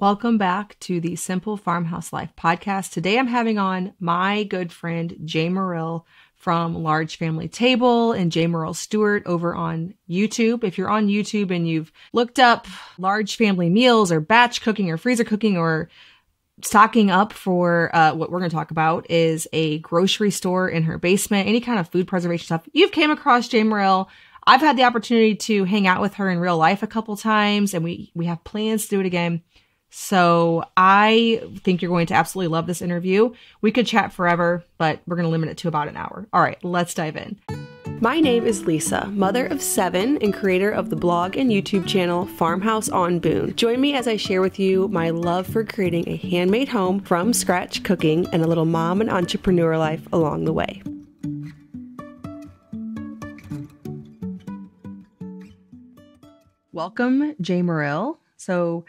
Welcome back to the Simple Farmhouse Life podcast. Today I'm having on my good friend Jamerrill from Large Family Table and Jamerrill Stewart over on YouTube. If you're on YouTube and you've looked up large family meals or batch cooking or freezer cooking or stocking up for uh, what we're going to talk about is a grocery store in her basement, any kind of food preservation stuff. You've came across Jamerrill. I've had the opportunity to hang out with her in real life a couple times and we, we have plans to do it again. So I think you're going to absolutely love this interview. We could chat forever, but we're going to limit it to about an hour. All right, let's dive in. My name is Lisa, mother of seven and creator of the blog and YouTube channel Farmhouse on Boone. Join me as I share with you my love for creating a handmade home from scratch cooking and a little mom and entrepreneur life along the way. Welcome, Jamerrill. So,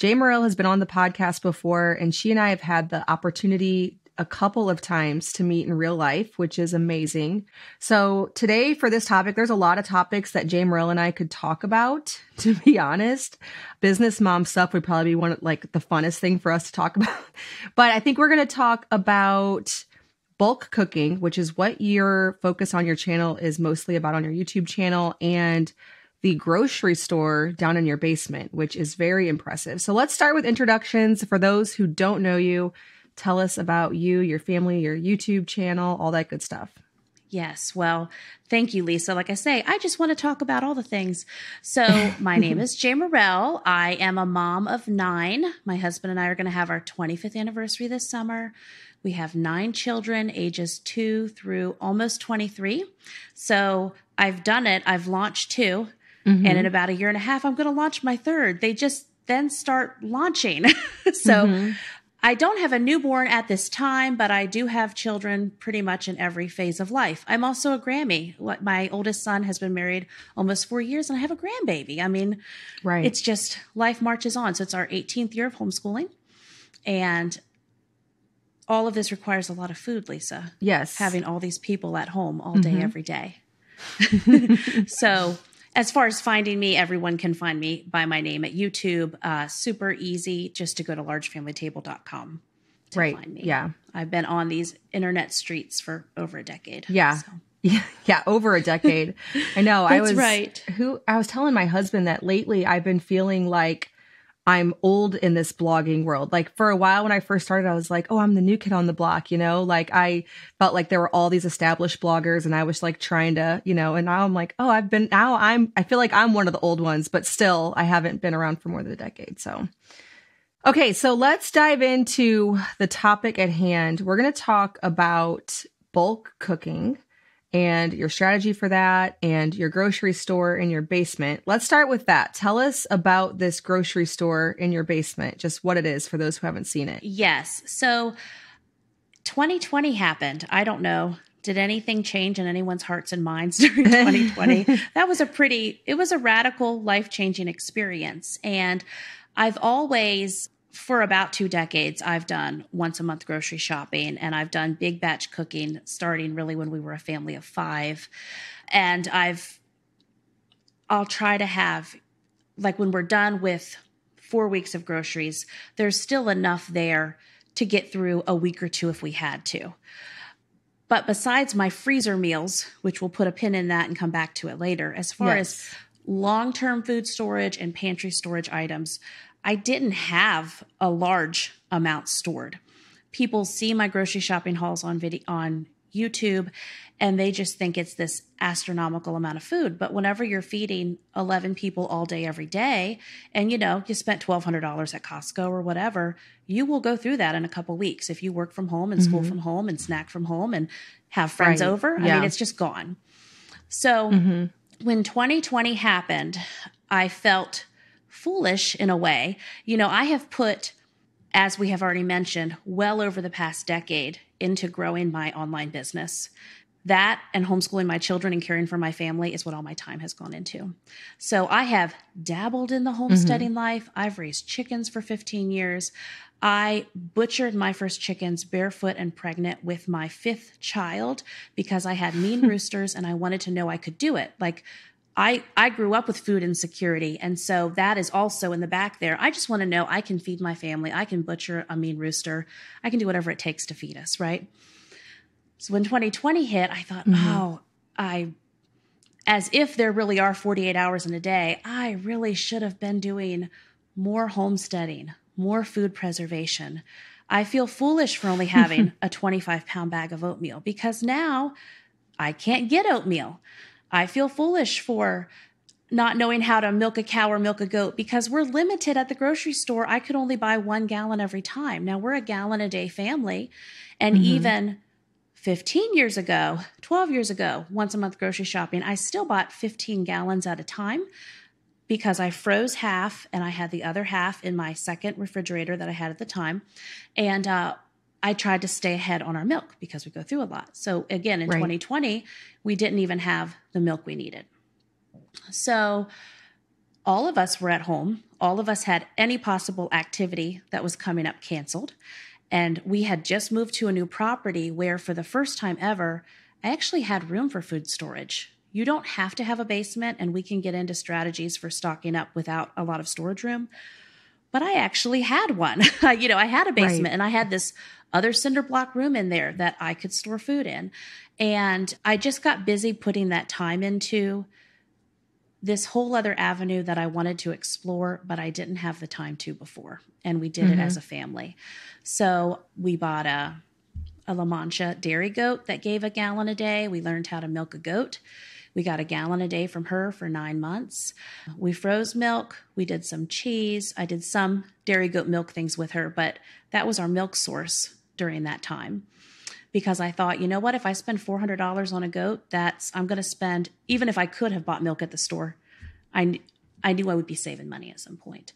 Jamerrill has been on the podcast before, and she and I have had the opportunity a couple of times to meet in real life, which is amazing. So today for this topic, there's a lot of topics that Jamerrill and I could talk about, to be honest. Business mom stuff would probably be one of like the funnest thing for us to talk about. but I think we're going to talk about bulk cooking, which is what your focus on your channel is mostly about on your YouTube channel and the grocery store down in your basement, which is very impressive. So let's start with introductions. For those who don't know you, tell us about you, your family, your YouTube channel, all that good stuff. Yes. Well, thank you, Lisa. Like I say, I just want to talk about all the things. So, my name is Jamerrill. I am a mom of nine. My husband and I are going to have our 25th anniversary this summer. We have nine children, ages two through almost 23. So, I've done it. I've launched two. Mm-hmm. And in about a year and a half, I'm going to launch my third. They just then start launching. so mm-hmm. I don't have a newborn at this time, but I do have children pretty much in every phase of life. I'm also a Grammy. What my oldest son has been married almost four years, and I have a grandbaby. I mean, right? It's just life marches on. So it's our 18th year of homeschooling, and all of this requires a lot of food, Lisa. Yes, having all these people at home all day, mm-hmm. every day. so as far as finding me, everyone can find me by my name at YouTube. Uh, super easy just to go to largefamilytable.com to right. find me. Yeah. I've been on these internet streets for over a decade. Yeah. So. Yeah, yeah, over a decade. I know. I was right. Who I was telling my husband that lately I've been feeling like I'm old in this blogging world. Like for a while when I first started, I was like, oh, I'm the new kid on the block, you know? Like I felt like there were all these established bloggers and I was like trying to, you know, and now I'm like, oh, I've been, now I'm, I feel like I'm one of the old ones, but still I haven't been around for more than a decade. So, okay. So let's dive into the topic at hand. We're going to talk about bulk cooking and your strategy for that and your grocery store in your basement. Let's start with that. Tell us about this grocery store in your basement, just what it is for those who haven't seen it. Yes. So 2020 happened. I don't know. Did anything change in anyone's hearts and minds during 2020? that was a pretty, it was a radical, life changing experience. And I've always for about two decades, I've done once a month grocery shopping and I've done big batch cooking starting really when we were a family of five. And I've, I'll try to have, like when we're done with four weeks of groceries, there's still enough there to get through a week or two if we had to. But besides my freezer meals, which we'll put a pin in that and come back to it later, as far yes. as long term food storage and pantry storage items, I didn't have a large amount stored. People see my grocery shopping hauls on video on YouTube and they just think it's this astronomical amount of food. But whenever you're feeding 11 people all day, every day, and you know, you spent $1,200 at Costco or whatever, you will go through that in a couple weeks. If you work from home and mm-hmm. school from home and snack from home and have friends right. over, yeah. I mean, it's just gone. So mm-hmm. when 2020 happened, I felt foolish in a way. You know, I have put, as we have already mentioned, well over the past decade into growing my online business. That and homeschooling my children and caring for my family is what all my time has gone into. So I have dabbled in the homesteading mm-hmm. life. I've raised chickens for 15 years. I butchered my first chickens barefoot and pregnant with my fifth child because I had mean roosters and I wanted to know I could do it. Like I, I grew up with food insecurity. And so that is also in the back there. I just want to know I can feed my family. I can butcher a mean rooster. I can do whatever it takes to feed us, right? So when 2020 hit, I thought, mm-hmm. oh, I, as if there really are 48 hours in a day, I really should have been doing more homesteading, more food preservation. I feel foolish for only having a 25 pound bag of oatmeal because now I can't get oatmeal. I feel foolish for not knowing how to milk a cow or milk a goat because we're limited at the grocery store. I could only buy one gallon every time. Now we're a gallon a day family. And mm-hmm. even 15 years ago, 12 years ago, once a month grocery shopping, I still bought 15 gallons at a time because I froze half and I had the other half in my second refrigerator that I had at the time. And uh, I tried to stay ahead on our milk because we go through a lot. So again, in right. 2020, we didn't even have the milk we needed. So all of us were at home. All of us had any possible activity that was coming up canceled. And we had just moved to a new property where, for the first time ever, I actually had room for food storage. You don't have to have a basement, and we can get into strategies for stocking up without a lot of storage room. But I actually had one. you know, I had a basement right. and I had this other cinder block room in there that I could store food in. And I just got busy putting that time into this whole other avenue that I wanted to explore, but I didn't have the time to before. And we did mm-hmm. it as a family. So we bought a, a La Mancha dairy goat that gave a gallon a day. We learned how to milk a goat. We got a gallon a day from her for nine months. We froze milk. We did some cheese. I did some dairy goat milk things with her, but that was our milk source during that time because I thought, you know what, if I spend $400 on a goat, that's I'm going to spend even if I could have bought milk at the store. I I knew I would be saving money at some point.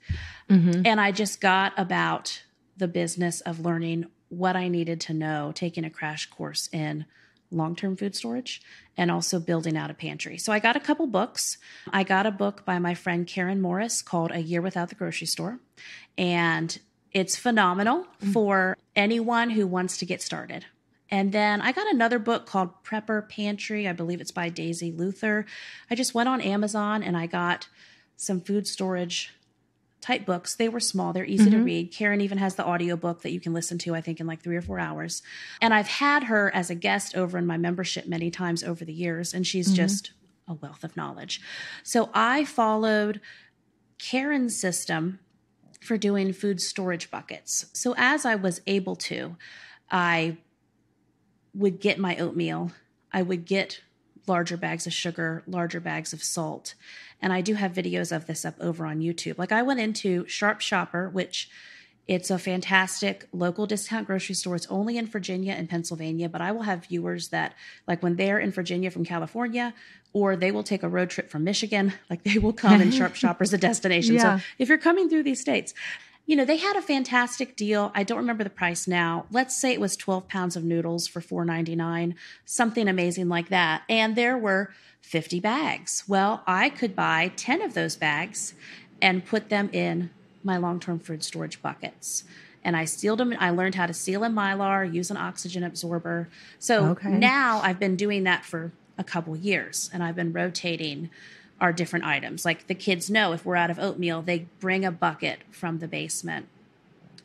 Mm-hmm. And I just got about the business of learning what I needed to know, taking a crash course in long term food storage and also building out a pantry. So I got a couple books. I got a book by my friend Karen Morris called A Year Without the Grocery Store. And it's phenomenal mm-hmm. for anyone who wants to get started. And then I got another book called Prepper Pantry. I believe it's by Daisy Luther. I just went on Amazon and I got some food storage type books. They were small, they're easy mm-hmm. to read. Karen even has the audiobook that you can listen to, I think, in like three or four hours. And I've had her as a guest over in my membership many times over the years, and she's mm-hmm. just a wealth of knowledge. So I followed Karen's system for doing food storage buckets. So as I was able to, I would get my oatmeal, I would get larger bags of sugar, larger bags of salt. And I do have videos of this up over on YouTube. Like I went into Sharp Shopper, which it's a fantastic local discount grocery store. It's only in Virginia and Pennsylvania, but I will have viewers that, like, when they're in Virginia from California, or they will take a road trip from Michigan, like, they will come and Sharp Shopper's a destination. Yeah. So if you're coming through these states, you know, they had a fantastic deal. I don't remember the price now. Let's say it was 12 pounds of noodles for $4.99, something amazing like that. And there were 50 bags. Well, I could buy 10 of those bags and put them in my long term food storage buckets. And I sealed them. I learned how to seal in mylar, use an oxygen absorber. So okay. now I've been doing that for a couple years and I've been rotating our different items. Like the kids know if we're out of oatmeal, they bring a bucket from the basement.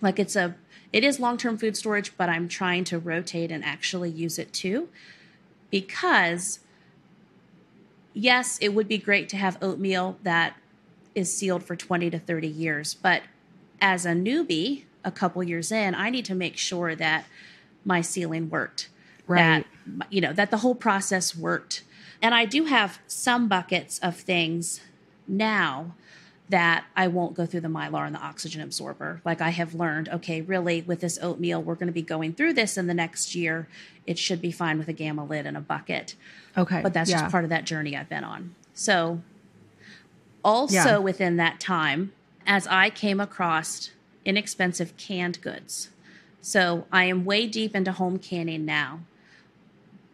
Like it's a it is long-term food storage, but I'm trying to rotate and actually use it too because yes, it would be great to have oatmeal that is sealed for 20 to 30 years, but as a newbie, a couple years in, I need to make sure that my sealing worked. Right. That you know, that the whole process worked and I do have some buckets of things now that I won't go through the mylar and the oxygen absorber. Like I have learned, okay, really with this oatmeal, we're going to be going through this in the next year. It should be fine with a gamma lid and a bucket. Okay. But that's yeah. just part of that journey I've been on. So, also yeah. within that time, as I came across inexpensive canned goods. So, I am way deep into home canning now.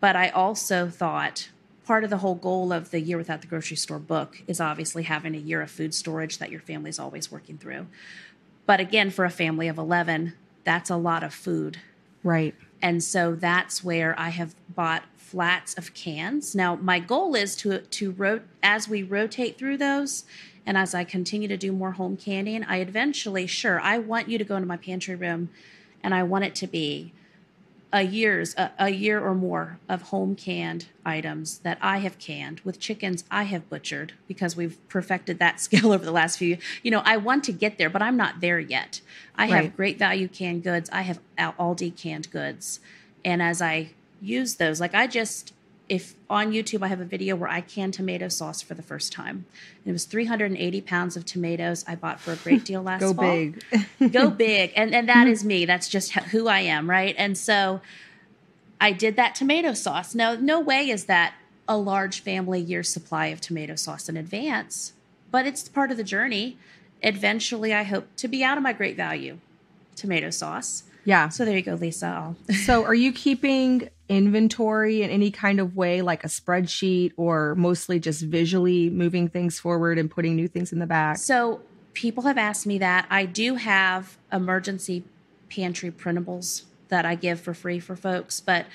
But I also thought, part of the whole goal of the year without the grocery store book is obviously having a year of food storage that your family's always working through. But again, for a family of 11, that's a lot of food. Right. And so that's where I have bought flats of cans. Now, my goal is to to as we rotate through those and as I continue to do more home canning, I eventually, sure, I want you to go into my pantry room and I want it to be a year's a, a, year or more of home canned items that I have canned with chickens I have butchered because we've perfected that skill over the last few. You know, I want to get there, but I'm not there yet. I right. have great value canned goods. I have Aldi canned goods, and as I use those, like I just if on YouTube I have a video where I canned tomato sauce for the first time. And it was 380 pounds of tomatoes I bought for a great deal last Go fall. big. Go big. And and that is me. That's just who I am, right? And so I did that tomato sauce. No no way is that a large family year supply of tomato sauce in advance, but it's part of the journey. Eventually I hope to be out of my great value tomato sauce. Yeah. So there you go, Lisa. so are you keeping inventory in any kind of way, like a spreadsheet, or mostly just visually moving things forward and putting new things in the back? So people have asked me that. I do have emergency pantry printables that I give for free for folks, but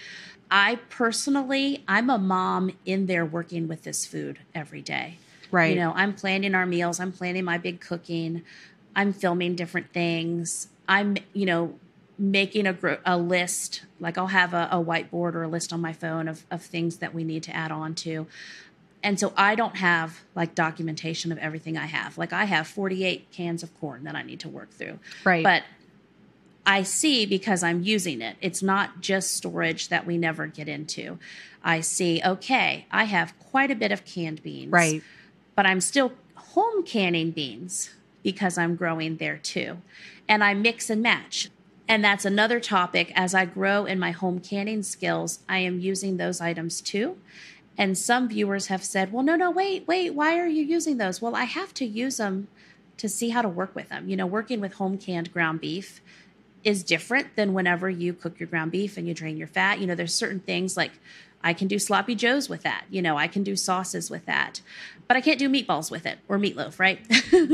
I personally, I'm a mom in there working with this food every day. Right. You know, I'm planning our meals, I'm planning my big cooking, I'm filming different things. I'm, you know, making a, a list like i'll have a, a, whiteboard or a list on my phone of, of things that we need to add on to. And so i don't have like documentation of everything i have. Like i have 48 cans of corn that i need to work through. Right. But i see because i'm using it. It's not just storage that we never get into. I see okay i have quite a bit of canned beans. Right. But i'm still home canning beans because i'm growing there too. And i mix and match and that's another topic. As I grow in my home canning skills, I am using those items too. And some viewers have said, well, no, no, wait, wait, why are you using those? Well, I have to use them to see how to work with them. You know, working with home canned ground beef is different than whenever you cook your ground beef and you drain your fat. You know, there's certain things like I can do sloppy joes with that. You know, I can do sauces with that, but I can't do meatballs with it or meatloaf, right?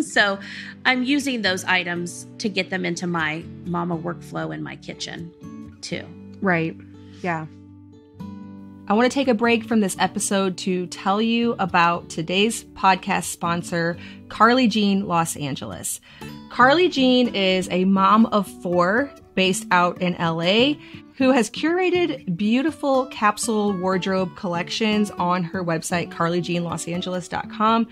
so I'm using those items to get them into my mama workflow in my kitchen too. Right. Yeah. I want to take a break from this episode to tell you about today's podcast sponsor, Carly Jean Los Angeles. Carly Jean is a mom of four based out in LA who has curated beautiful capsule wardrobe collections on her website, carlyjeanlosangeles.com.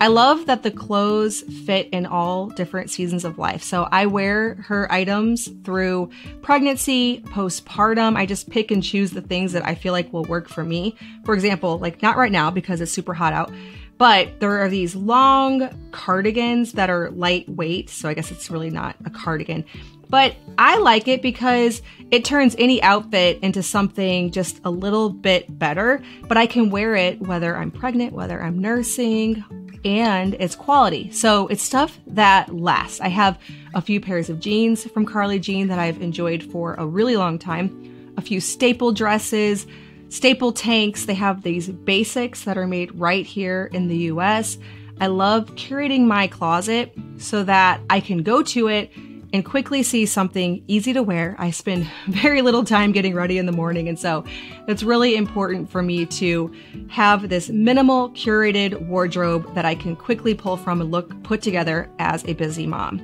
I love that the clothes fit in all different seasons of life. So I wear her items through pregnancy, postpartum. I just pick and choose the things that I feel like will work for me. For example, like not right now because it's super hot out, but there are these long cardigans that are lightweight. So I guess it's really not a cardigan. But I like it because it turns any outfit into something just a little bit better. But I can wear it whether I'm pregnant, whether I'm nursing, and it's quality. So it's stuff that lasts. I have a few pairs of jeans from Carly Jean that I've enjoyed for a really long time, a few staple dresses, staple tanks. They have these basics that are made right here in the US. I love curating my closet so that I can go to it and quickly see something easy to wear. I spend very little time getting ready in the morning, and so it's really important for me to have this minimal curated wardrobe that I can quickly pull from and look put together as a busy mom.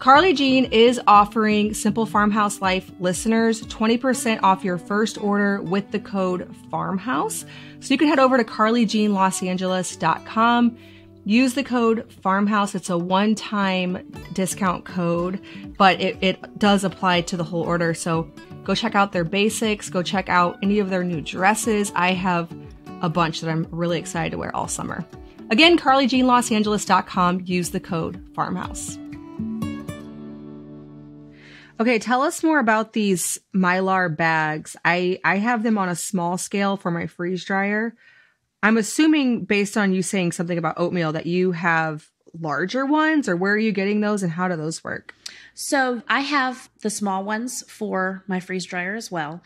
Carly Jean is offering Simple Farmhouse Life listeners 20% off your first order with the code FARMHOUSE. So you can head over to carlyjeanlosangeles.com use the code farmhouse. It's a one-time discount code but it, it does apply to the whole order. So go check out their basics. Go check out any of their new dresses. I have a bunch that i'm really excited to wear all summer. Again carlyjeanlosangeles.com use the code farmhouse. Okay tell us more about these mylar bags. I i have them on a small scale for my freeze dryer I'm assuming based on you saying something about oatmeal that you have larger ones or where are you getting those and how do those work? So I have the small ones for my freeze dryer as well.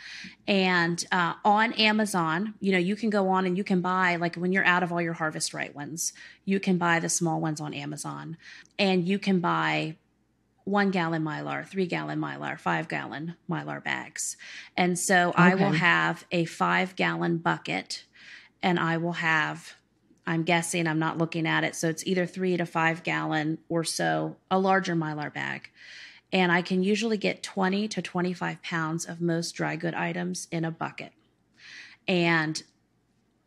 And uh, on Amazon, you know, you can go on and you can buy, like when you're out of all your Harvest Right ones, you can buy the small ones on Amazon and you can buy one gallon mylar, three gallon mylar, five gallon mylar bags. And so okay. I will have a five gallon bucket and I will have, I'm guessing, I'm not looking at it. So it's either three to five gallon or so, a larger mylar bag. And I can usually get 20 to 25 pounds of most dry good items in a bucket. And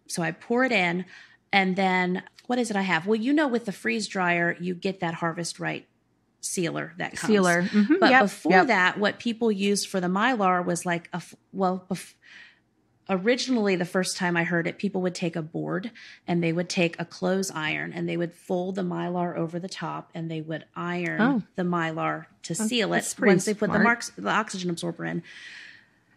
so I pour it in. And then what is it I have? Well, you know, with the freeze dryer, you get that Harvest Right sealer that comes. Sealer. Mm-hmm. But yep. before yep. that, what people used for the mylar was like a well. Bef- originally, the first time I heard it, people would take a board and they would take a clothes iron and they would fold the mylar over the top and they would iron oh. the mylar to seal it once they put the marks the oxygen absorber in.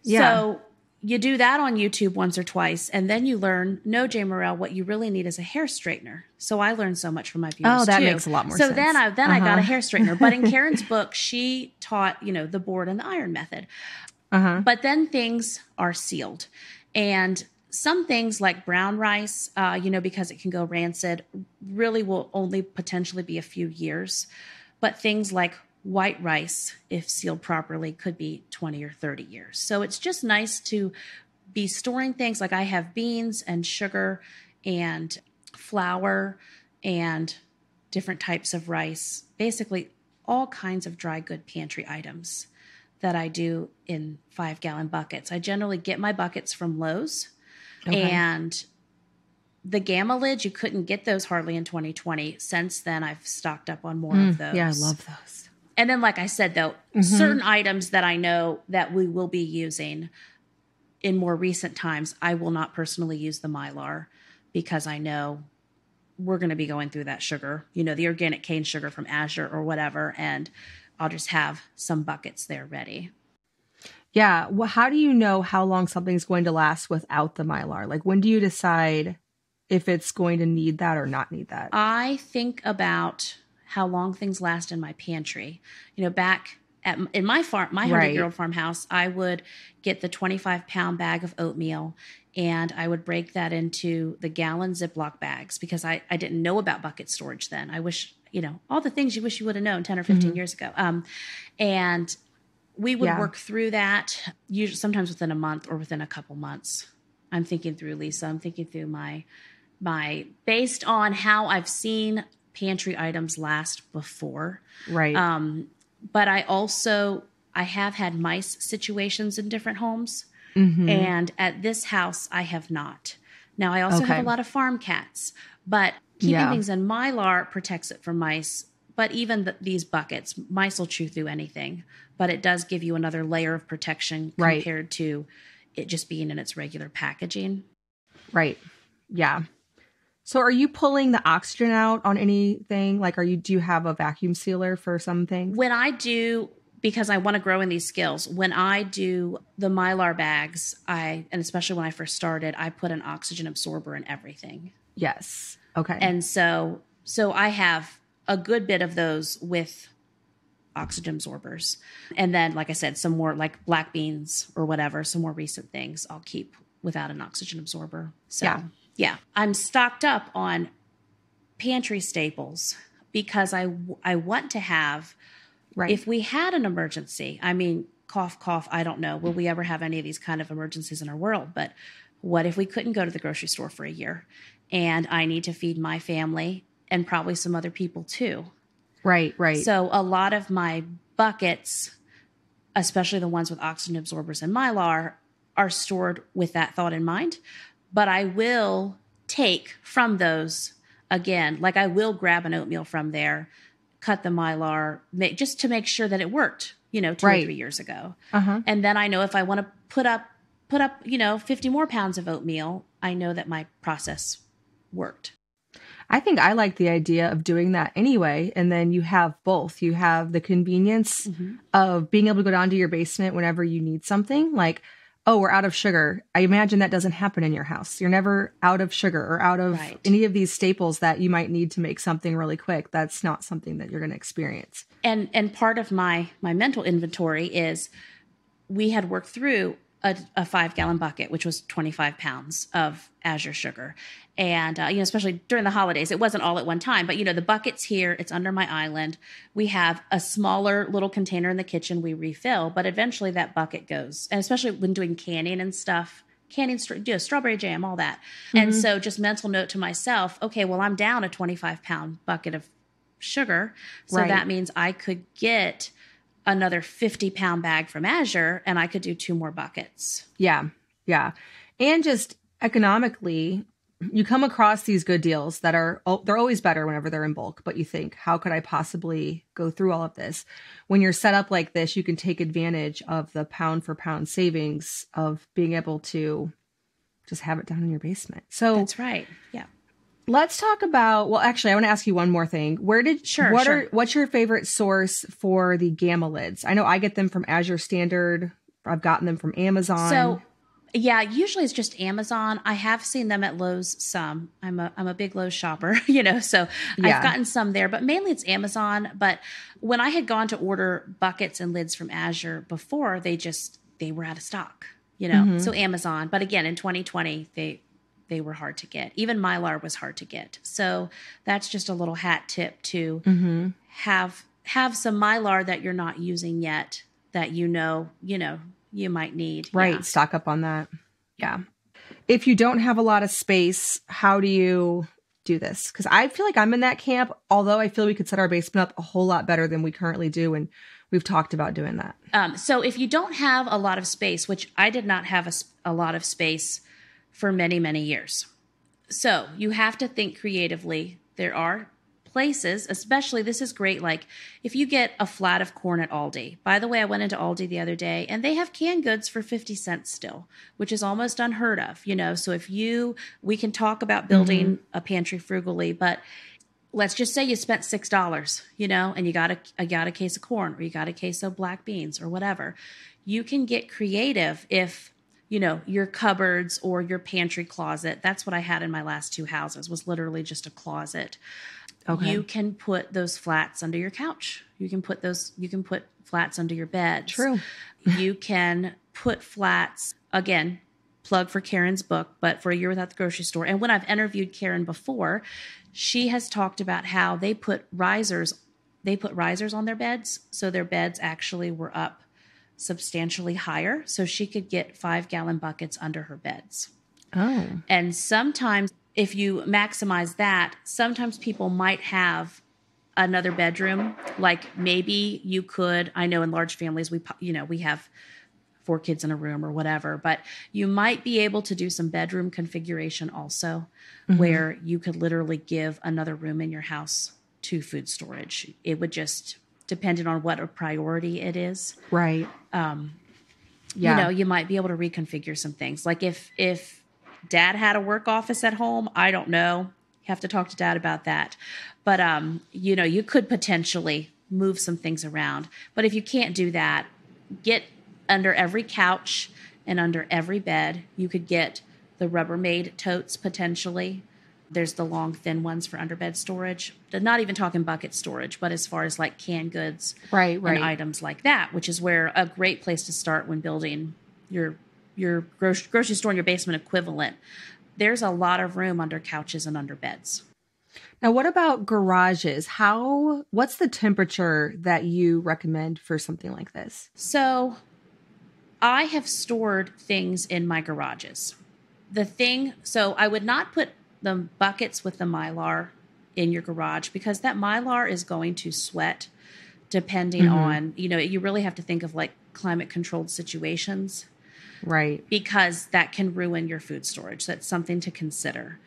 Yeah. So you do that on YouTube once or twice, and then you learn, no, Jamerrill, what you really need is a hair straightener. So I learned so much from my viewers. Oh, that too. makes a lot more so sense. So then I then uh-huh. I got a uh-huh. hair straightener. But in Karen's book, she taught, you know, the board and the iron method. Uh-huh. But then things are sealed. And some things like brown rice, uh, you know, because it can go rancid, really will only potentially be a few years. But things like white rice, if sealed properly, could be 20 or 30 years. So it's just nice to be storing things like I have beans and sugar and flour and different types of rice, basically all kinds of dry good pantry items that I do in five gallon buckets. I generally get my buckets from Lowe's okay. and the gamma lids, you couldn't get those hardly in 2020. Since then, I've stocked up on more mm, of those. Yeah, I love those. And then, like I said, though, mm-hmm. certain items that I know that we will be using in more recent times, I will not personally use the Mylar because I know we're going to be going through that sugar, you know, the organic cane sugar from Azure or whatever. And I'll just have some buckets there ready. Yeah. Well, how do you know how long something's going to last without the Mylar? Like, when do you decide if it's going to need that or not need that? I think about how long things last in my pantry. You know, back at in my farm, my hundred right. year old farmhouse, I would get the twenty five pound bag of oatmeal and I would break that into the gallon Ziploc bags because I, I didn't know about bucket storage then. I wish, you know, all the things you wish you would have known 10 or 15 mm-hmm. years ago. Um, and we would yeah. work through that usually sometimes within a month or within a couple months. I'm thinking through Lisa. I'm thinking through my my based on how I've seen pantry items last before. Right. Um, but I also I have had mice situations in different homes, mm-hmm. and at this house I have not. Now I also okay. have a lot of farm cats, but keeping yeah. things in mylar protects it from mice. But even the, these buckets, mice will chew through anything. But it does give you another layer of protection compared right. to it just being in its regular packaging. Right. Yeah. So are you pulling the oxygen out on anything? Like are you do you have a vacuum sealer for something? When I do because I want to grow in these skills, when I do the mylar bags, I and especially when I first started, I put an oxygen absorber in everything. Yes. Okay. And so so I have a good bit of those with oxygen absorbers. And then like I said, some more like black beans or whatever, some more recent things I'll keep without an oxygen absorber. So yeah yeah, I'm stocked up on pantry staples because I I want to have right. if we had an emergency. I mean, cough cough, I don't know. Will we ever have any of these kind of emergencies in our world? But what if we couldn't go to the grocery store for a year and I need to feed my family and probably some other people too? Right, right. So a lot of my buckets, especially the ones with oxygen absorbers and mylar, are stored with that thought in mind but I will take from those again, like I will grab an oatmeal from there, cut the mylar, make, just to make sure that it worked, you know, two right. or three years ago. Uh-huh. And then I know if I want to put up, put up, you know, 50 more pounds of oatmeal, I know that my process worked. I think I like the idea of doing that anyway. And then you have both. You have the convenience mm-hmm. of being able to go down to your basement whenever you need something. Like, oh, we're out of sugar. I imagine that doesn't happen in your house. You're never out of sugar or out of right. any of these staples that you might need to make something really quick. That's not something that you're going to experience. And and part of my my mental inventory is we had worked through a, a five gallon bucket, which was 25 pounds of azure sugar. And, uh, you know, especially during the holidays, it wasn't all at one time, but, you know, the bucket's here, it's under my island. We have a smaller little container in the kitchen we refill, but eventually that bucket goes. And especially when doing canning and stuff, canning, you know, strawberry jam, all that. Mm-hmm. And so just mental note to myself, okay, well, I'm down a 25 pound bucket of sugar. So right. that means I could get another 50 pound bag from Azure and I could do two more buckets. Yeah. Yeah. And just economically, you come across these good deals that are they're always better whenever they're in bulk but you think how could i possibly go through all of this when you're set up like this you can take advantage of the pound for pound savings of being able to just have it down in your basement so that's right yeah Let's talk about. Well, actually, I want to ask you one more thing. Where did sure? What sure. are what's your favorite source for the gamma lids? I know I get them from Azure Standard. I've gotten them from Amazon. So, yeah, usually it's just Amazon. I have seen them at Lowe's some. I'm a I'm a big Lowe's shopper, you know, so yeah. I've gotten some there, but mainly it's Amazon. But when I had gone to order buckets and lids from Azure before, they just they were out of stock, you know. Mm-hmm. So Amazon. But again, in 2020, they they were hard to get. Even mylar was hard to get. So that's just a little hat tip to mm-hmm. have have some mylar that you're not using yet that you know, you know, you might need. Right, yeah. stock up on that. Yeah. If you don't have a lot of space, how do you do this? Cuz I feel like I'm in that camp, although I feel we could set our basement up a whole lot better than we currently do and we've talked about doing that. Um, so if you don't have a lot of space, which I did not have a, a lot of space for many, many years. So you have to think creatively. There are places, especially this is great. Like if you get a flat of corn at Aldi. By the way, I went into Aldi the other day and they have canned goods for 50 cents still, which is almost unheard of, you know. So if you, we can talk about building mm-hmm. a pantry frugally, but let's just say you spent six dollars, you know, and you got a, a got a case of corn or you got a case of black beans or whatever. You can get creative if you know your cupboards or your pantry closet. That's what i had in my last two houses was literally just a closet. Okay. you can put those flats under your couch. You can put those you can put flats under your bed true. You can put flats again plug for karen's book but for a year without the grocery store. And when i've interviewed karen before she has talked about how they put risers they put risers on their beds so their beds actually were up substantially higher so she could get five gallon buckets under her beds. Oh. And sometimes, if you maximize that, sometimes people might have another bedroom. Like maybe you could, I know in large families, we, you know, we have four kids in a room or whatever, but you might be able to do some bedroom configuration also mm-hmm. where you could literally give another room in your house to food storage. It would just depending on what a priority it is. Right. Um, yeah. You know, you might be able to reconfigure some things. Like if if dad had a work office at home, I don't know. You have to talk to dad about that. But um, you know, you could potentially move some things around. But if you can't do that, get under every couch and under every bed. You could get the Rubbermaid totes potentially. There's the long, thin ones for underbed storage. Not even talking bucket storage, but as far as like canned goods, right, right, and items like that, which is where a great place to start when building your your grocery store in your basement equivalent. There's a lot of room under couches and under beds. Now, what about garages? How, what's the temperature that you recommend for something like this? So, I have stored things in my garages. The thing, so I would not put the buckets with the mylar in your garage because that mylar is going to sweat depending mm-hmm. on, you know, you really have to think of like climate controlled situations. Right. Because that can ruin your food storage. That's something to consider.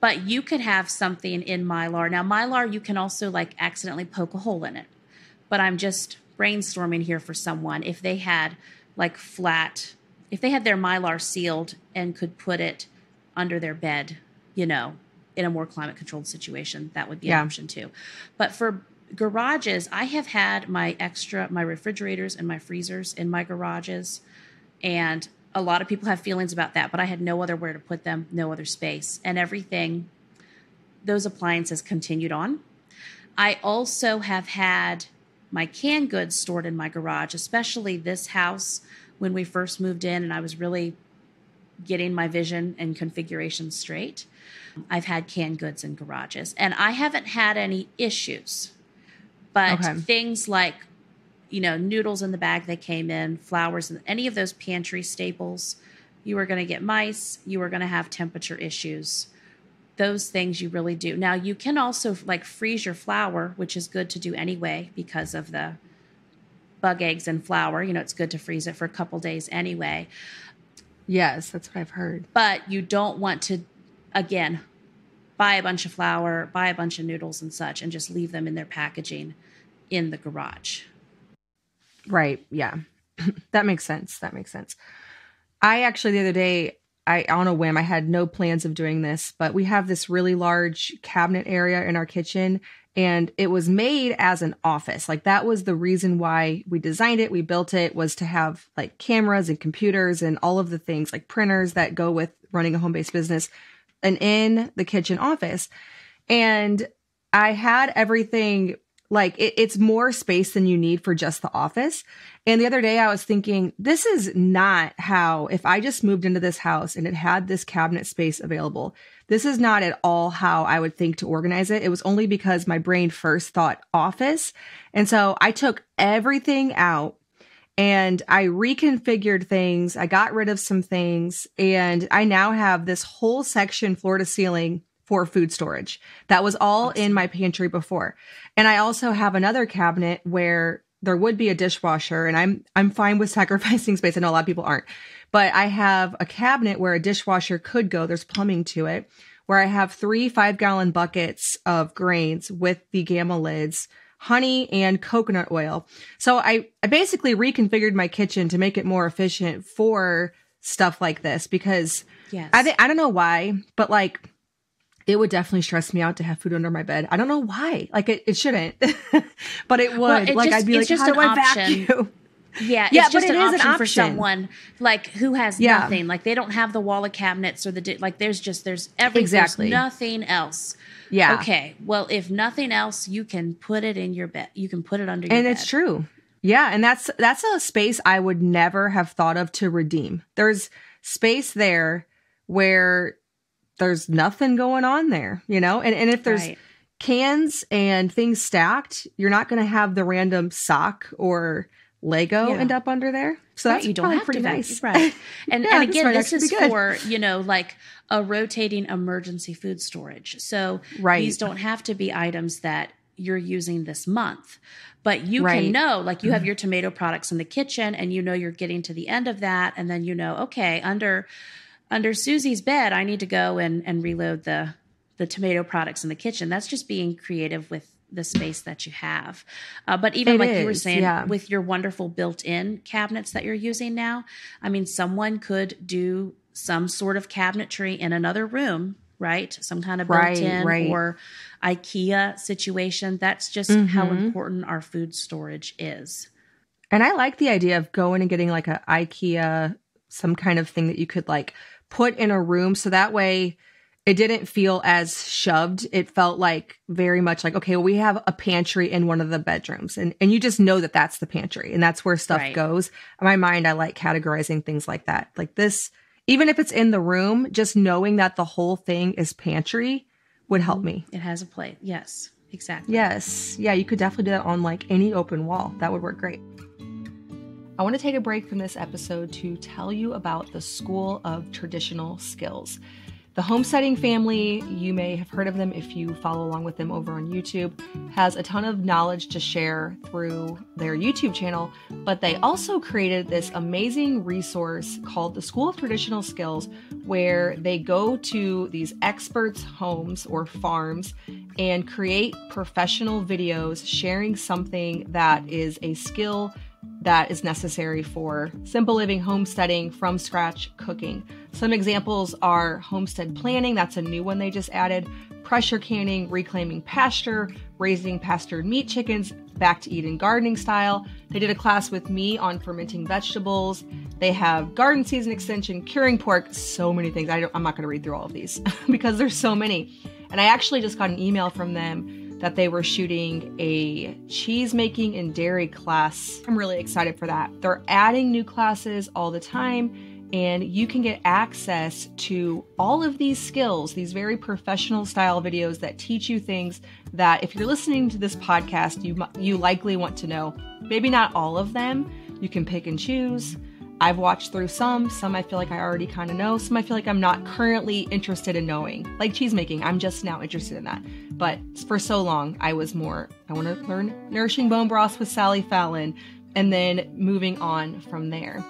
But you could have something in mylar. Now, mylar, you can also like accidentally poke a hole in it. But I'm just brainstorming here for someone if they had like flat, if they had their mylar sealed and could put it under their bed you know, in a more climate controlled situation, that would be yeah. an option too. But for garages, I have had my extra, my refrigerators and my freezers in my garages. And a lot of people have feelings about that, but I had no other where to put them, no other space. And everything, those appliances continued on. I also have had my canned goods stored in my garage, especially this house when we first moved in and I was really getting my vision and configuration straight. I've had canned goods in garages and I haven't had any issues. But okay. things like, you know, noodles in the bag they came in, flowers, and any of those pantry staples, you are going to get mice, you are going to have temperature issues. Those things you really do. Now, you can also like freeze your flour, which is good to do anyway because of the bug eggs and flour. You know, it's good to freeze it for a couple days anyway. Yes, that's what I've heard. But you don't want to, again, buy a bunch of flour, buy a bunch of noodles and such, and just leave them in their packaging in the garage. Right. Yeah. that makes sense. That makes sense. I actually, the other day, I on a whim, I had no plans of doing this, but we have this really large cabinet area in our kitchen and it was made as an office like that was the reason why we designed it we built it was to have like cameras and computers and all of the things like printers that go with running a home-based business and in the kitchen office and i had everything like it, it's more space than you need for just the office. And the other day I was thinking, this is not how, if I just moved into this house and it had this cabinet space available, this is not at all how I would think to organize it. It was only because my brain first thought office. And so I took everything out and I reconfigured things. I got rid of some things and I now have this whole section floor to ceiling for food storage. That was all awesome. in my pantry before. And I also have another cabinet where there would be a dishwasher and I'm I'm fine with sacrificing space. I know a lot of people aren't. But I have a cabinet where a dishwasher could go. There's plumbing to it. Where I have three five gallon buckets of grains with the gamma lids, honey and coconut oil. So I, I basically reconfigured my kitchen to make it more efficient for stuff like this because yes. I think I don't know why, but like it would definitely stress me out to have food under my bed. I don't know why. Like it, it shouldn't, but it would. Well, it like just, I'd be like, just how do I vacuum? Yeah, yeah, it's just an, option an, option for someone like who has yeah. nothing. Like they don't have the wall of cabinets or the di- like. There's just there's everything. Exactly. There's nothing else. Yeah. Okay. Well, if nothing else, you can put it in your bed. You can put it under your and bed. it's true. Yeah, and that's that's a space I would never have thought of to redeem. There's space there where there's nothing going on there, you know? And and if there's right. cans and things stacked, you're not going to have the random sock or Lego yeah. end up under there. So right, that's you don't have pretty to nice. Right. And, yeah, and again, this is for, you know, like a rotating emergency food storage. So right. these don't have to be items that you're using this month. But you right. can know, like you have mm-hmm. your tomato products in the kitchen and you know you're getting to the end of that. And then you know, okay, under under Susie's bed, I need to go and, and reload the the tomato products in the kitchen. That's just being creative with the space that you have. Uh, but even it like is, you were saying, yeah. with your wonderful built-in cabinets that you're using now, I mean, someone could do some sort of cabinetry in another room, right? Some kind of built-in right, right. or IKEA situation. That's just mm-hmm. how important our food storage is. And I like the idea of going and getting like a IKEA, some kind of thing that you could like put in a room so that way it didn't feel as shoved. It felt like very much like, okay, well, we have a pantry in one of the bedrooms and, and you just know that that's the pantry and that's where stuff right. goes. In my mind, I like categorizing things like that. Like this, even if it's in the room, just knowing that the whole thing is pantry would help mm-hmm. me. It has a plate. Yes, exactly. Yes. Yeah, you could definitely do that on like any open wall. That would work great. I want to take a break from this episode to tell you about the School of Traditional Skills. The Homesteading family, you may have heard of them if you follow along with them over on YouTube, has a ton of knowledge to share through their YouTube channel, but they also created this amazing resource called the School of Traditional Skills, where they go to these experts' homes or farms and create professional videos sharing something that is a skill that is necessary for simple living, homesteading, from scratch cooking. Some examples are homestead planning, that's a new one they just added, pressure canning, reclaiming pasture, raising pastured meat chickens back to Eden gardening style. They did a class with me on fermenting vegetables. They have garden season extension, curing pork, so many things. I am not going to read through all of these because there's so many. And I actually just got an email from them that they were shooting a cheese making and dairy class. I'm really excited for that. They're adding new classes all the time and you can get access to all of these skills, these very professional style videos that teach you things that if you're listening to this podcast, you you likely want to know. Maybe not all of them. You can pick and choose. I've watched through some, some I feel like I already kind of know, some I feel like I'm not currently interested in knowing. Like cheese making, I'm just now interested in that. But for so long, I was more, I want to learn nourishing bone broth with Sally Fallon, and then moving on from there.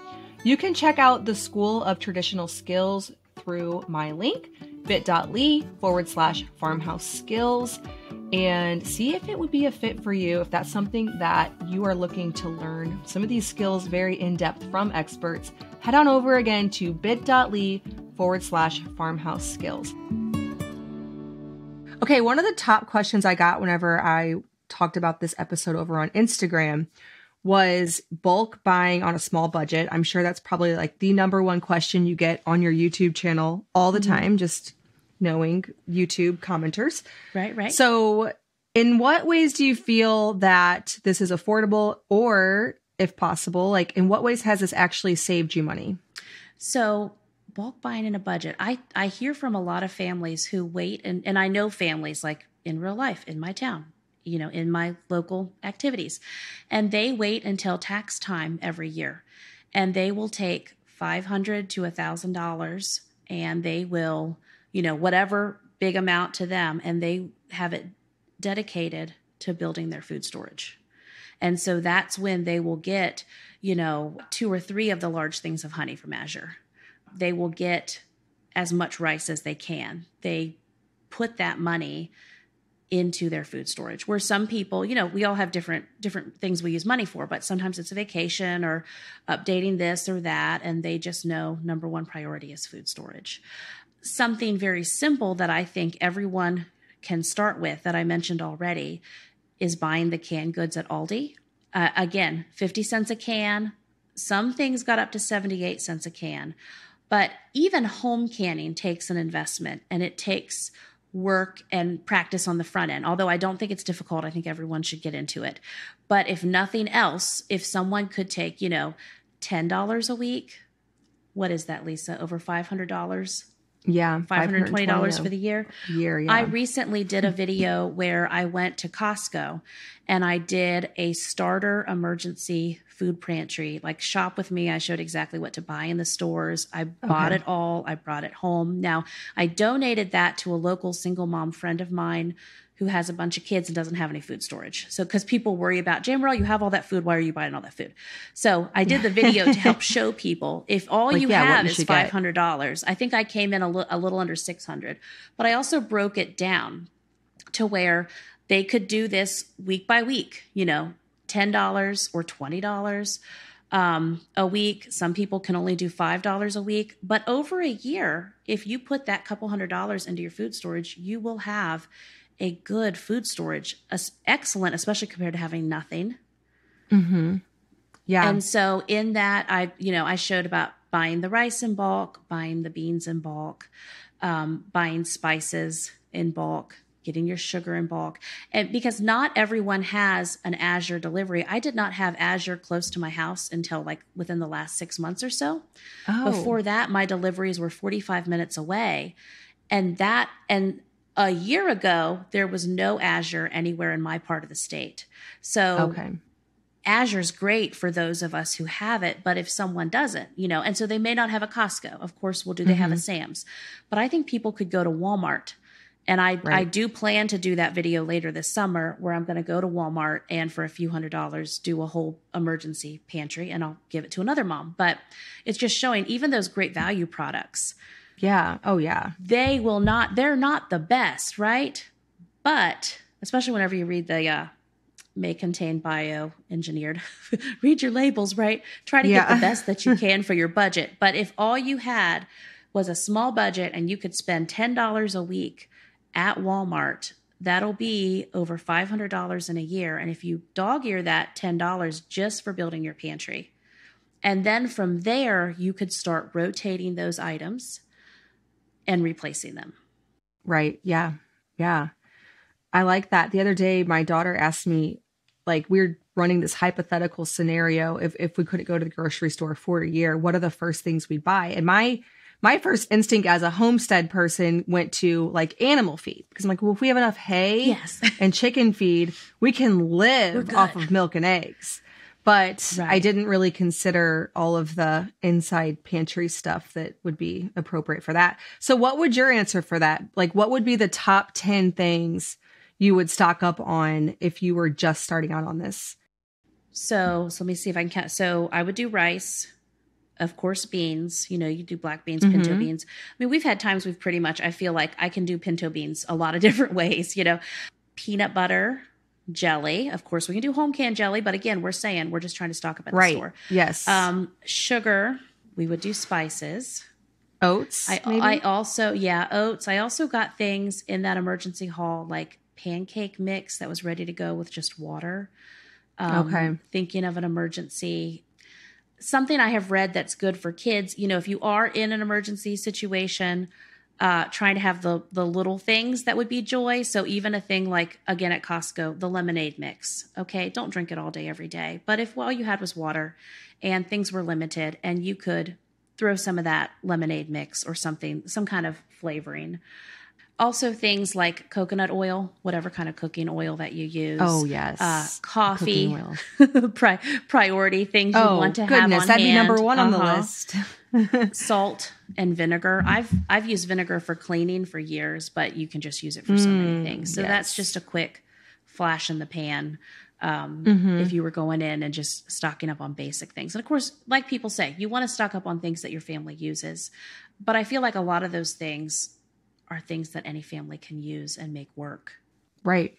You can check out the School of Traditional Skills through my link, bit.ly forward slash farmhouse skills and see if it would be a fit for you if that's something that you are looking to learn some of these skills very in depth from experts. Head on over again to bit.ly forward slash farmhouse skills. Okay, one of the top questions I got whenever I talked about this episode over on Instagram was bulk buying on a small budget. I'm sure that's probably like the number one question you get on your YouTube channel all the mm-hmm. time, just knowing YouTube commenters. Right, right. So, in what ways do you feel that this is affordable or if possible, like in what ways has this actually saved you money? So, bulk buying in a budget. I I hear from a lot of families who wait and and I know families like in real life in my town you know, in my local activities. And they wait until tax time every year. And they will take 500 to a $1,000 and they will, you know, whatever big amount to them and they have it dedicated to building their food storage. And so that's when they will get, you know, two or three of the large things of honey from Azure. They will get as much rice as they can. They put that money into their food storage where some people you know we all have different different things we use money for but sometimes it's a vacation or updating this or that and they just know number one priority is food storage. Something very simple that i think everyone can start with that i mentioned already is buying the canned goods at aldi. Uh, again 50 cents a can. Some things got up to 78 cents a can. But even home canning takes an investment and it takes work and practice on the front end. Although I don't think it's difficult, I think everyone should get into it. But if nothing else, if someone could take, you know, $10 a week, what is that, Lisa? Over $500? Yeah, $520 for the year. Year, yeah. I recently did a video where I went to Costco and I did a starter emergency food pantry. Like shop with me, I showed exactly what to buy in the stores. I bought okay. it all. I brought it home. Now, I donated that to a local single mom friend of mine who has a bunch of kids and doesn't have any food storage. So, because people worry about, Jamerrill, you have all that food. Why are you buying all that food? So, I did the video to help show people if all like, you yeah, have is five hundred dollars. I think I came in a, li- a little under six hundred, but I also broke it down to where they could do this week by week. You know, $10 or $20 um, a week. Some people can only do $5 a week. But over a year, if you put that couple hundred dollars into your food storage, you will have a good food storage, excellent, especially compared to having nothing. Mm-hmm. Yeah. And so in that, I, you know, I showed about buying the rice in bulk, buying the beans in bulk, um, buying spices in bulk, getting your sugar in bulk. And because not everyone has an Azure delivery. I did not have Azure close to my house until like within the last 6 months or so. Oh. Before that my deliveries were 45 minutes away. And that and a year ago there was no Azure anywhere in my part of the state. So Okay. Azure's great for those of us who have it, but if someone doesn't, you know, and so they may not have a Costco. Of course, well, do they mm-hmm. have a mm-hmm. Sam's? But I think people could go to Walmart and I, right. I do plan to do that video later this summer where I'm going to go to Walmart and for a few hundred dollars do a whole emergency pantry and I'll give it to another mom. But it's just showing even those great value products. Yeah. Oh, yeah. They will not, they're not the best, right? But especially whenever you read the, uh, may contain bio engineered. read your labels, right? Try to yeah. get the best that you can for your budget. But if all you had was a small budget and you could spend $10 a week at Walmart, that'll be over $500 in a year. And if you dog ear that $10 just for building your pantry, and then from there, you could start rotating those items and replacing them. Right. Yeah. Yeah. I like that. The other day, my daughter asked me, like, we're running this hypothetical scenario. If if we couldn't go to the grocery store for a year, what are the first things we'd buy? And my my first instinct as a homestead person went to like animal feed because I'm like, well, if we have enough hay Yes. and chicken feed, we can live off of milk and eggs. But I didn't really consider all of the inside pantry stuff that would be appropriate for that. So, what would your answer for that? Like, what would be the top 10 things you would stock up on if you were just starting out on this? So, so let me see if I can count. So I would do rice, of course, beans. You know, you do black beans, pinto Mhm. beans. I mean, we've had times we've pretty much, I feel like I can do pinto beans a lot of different ways, you know, peanut butter, jelly. Of course, we can do home canned jelly, but again, we're saying we're just trying to stock up at the right. store. Yes. Um, sugar, we would do spices. Oats. I, maybe? I also, yeah, oats. I also got things in that emergency haul like pancake mix that was ready to go with just water. Um, Okay. Thinking of an emergency. Something I have read that's good for kids. You know, if you are in an emergency situation, uh, trying to have the the little things that would be joy. So even a thing like again at Costco, the lemonade mix. Okay, don't drink it all day every day. But if all you had was water, and things were limited, and you could throw some of that lemonade mix or something, some kind of flavoring. Also, things like coconut oil, whatever kind of cooking oil that you use. oh, yes. uh, coffee, pri- priority things you Oh, want to have goodness. That'd be number one on the Uh-huh. list. Salt and vinegar. I've I've used vinegar for cleaning for years, but you can just use it for so many Mm, things. So yes. that's just a quick flash in the pan. Um, Mhm. If you were going in and just stocking up on basic things, and of course, like people say, you want to stock up on things that your family uses. But I feel like a lot of those things are things that any family can use and make work. Right.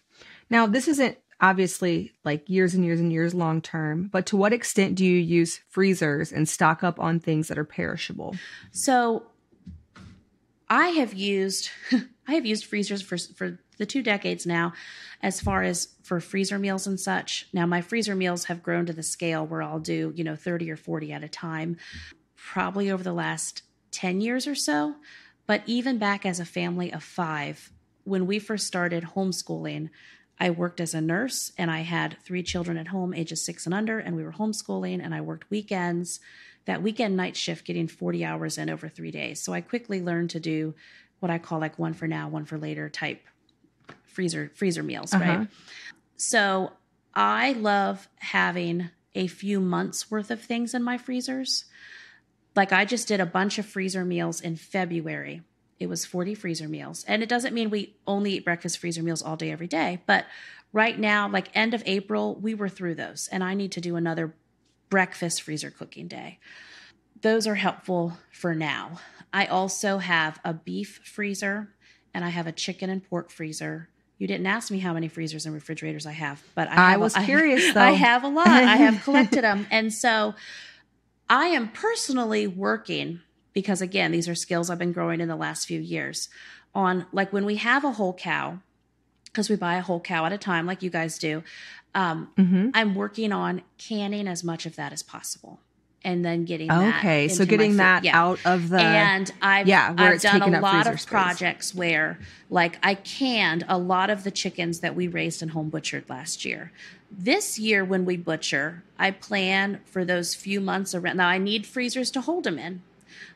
Now, this isn't obviously like years and years and years long term, but to what extent do you use freezers and stock up on things that are perishable? So I have used I have used freezers for for the two decades now as far as for freezer meals and such. Now my freezer meals have grown to the scale where I'll do, you know, 30 or 40 at a time probably over the last 10 years or so. But even back as a family of 5, when we first started homeschooling, I worked as a nurse and I had three children at home, ages six and under, and we were homeschooling and I worked weekends. That weekend night shift, getting 40 hours in over three days. So I quickly learned to do what I call like one for now, one for later type freezer freezer meals, Uh-huh. right? So I love having a few months worth of things in my freezers. Like I just did a bunch of freezer meals in February. It was 40 freezer meals. And it doesn't mean we only eat breakfast freezer meals all day every day, but right now like end of April, we were through those and I need to do another breakfast freezer cooking day. Those are helpful for now. I also have a beef freezer and I have a chicken and pork freezer. You didn't ask me how many freezers and refrigerators I have, but I, I have a- was curious, though. I have a lot. I have collected them. And so I am personally working because again, these are skills I've been growing in the last few years on like when we have a whole cow, because we buy a whole cow at a time, like you guys do. Um, Mm-hmm. I'm working on canning as much of that as possible, and then getting that Okay. So getting that Yeah. out of the. and I've yeah, I've done a lot of space. projects where like I canned a lot of the chickens that we raised and home butchered last year. This year when we butcher, I plan for those few months around. Now I need freezers to hold them in,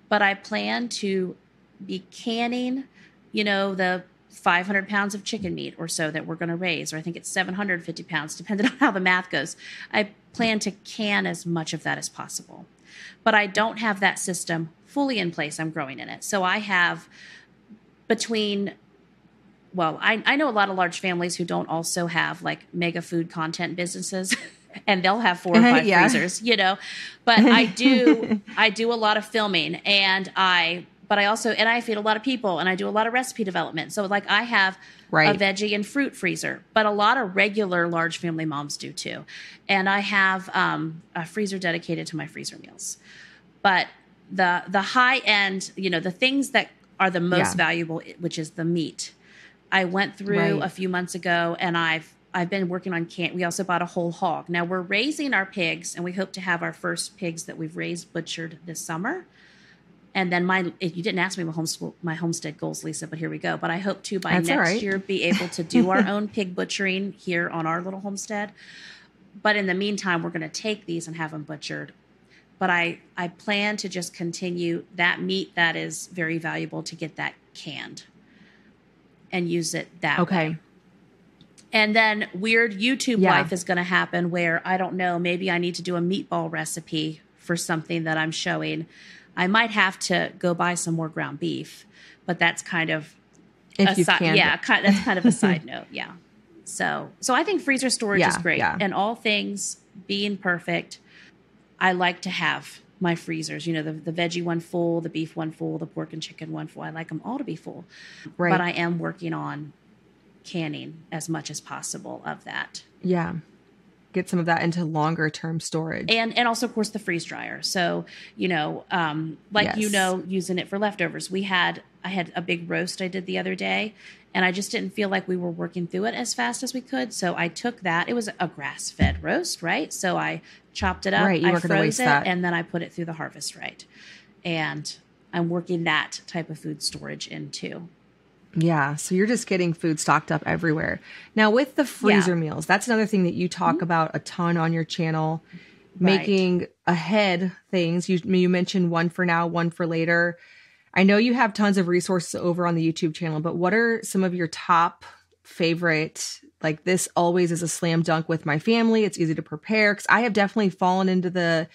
but I plan to be canning, you know, the 500 pounds of chicken meat or so that we're going to raise, or I think it's 750 pounds, depending on how the math goes. I plan to can as much of that as possible. But I don't have that system fully in place. I'm growing in it. So I have between, well, I, I know a lot of large families who don't also have like mega food content businesses. And they'll have four or five Yeah. freezers, you know. But I do, I do a lot of filming, and I, but I also, and I feed a lot of people, and I do a lot of recipe development. So like I have Right. a veggie and fruit freezer, but a lot of regular large family moms do too. And I have um, a freezer dedicated to my freezer meals. But the the high end, you know, the things that are the most Yeah. valuable, which is the meat. I went through Right. a few months ago, and I've I've been working on can. We also bought a whole hog. Now we're raising our pigs, and we hope to have our first pigs that we've raised butchered this summer And then my you didn't ask me my homeschool my homestead goals, Lisa, but here we go. But I hope to by That's next right. year be able to do our own pig butchering here on our little homestead. But in the meantime, we're going to take these and have them butchered. But I I plan to just continue that meat that is very valuable to get that canned and use it that way. Okay. And then weird YouTube Yeah. life is going to happen where I don't know, maybe I need to do a meatball recipe for something that I'm showing. I might have to go buy some more ground beef, but that's kind of If a you si- can. yeah, ki- that's kind of a side note. Yeah. So, so I think freezer storage is great. yeah. And all things being perfect, I like to have my freezers. You know, the, the veggie one full, the beef one full, the pork and chicken one full. I like them all to be full. Right. But I am working on canning as much as possible of that. Yeah. Get some of that into longer term storage. and and also of course the freeze dryer. So you know um like you know using it for leftovers. We had i had a big roast i did the other day and i just didn't feel like we were working through it as fast as we could. So i took that. It was a grass fed roast right? So i chopped it up Right, you i froze it that. and then i put it through the harvest right? And i'm working that type of food storage in too Yeah, so you're just getting food stocked up everywhere. Now, with the freezer Yeah. Mm-hmm. meals, that's another thing that you talk about a ton on your channel. Right. Making ahead things. You you mentioned one for now, one for later. I know you have tons of resources over on the YouTube channel, but what are some of your top favorite? Like this always is a slam dunk with my family. It's easy to prepare because I have definitely fallen into the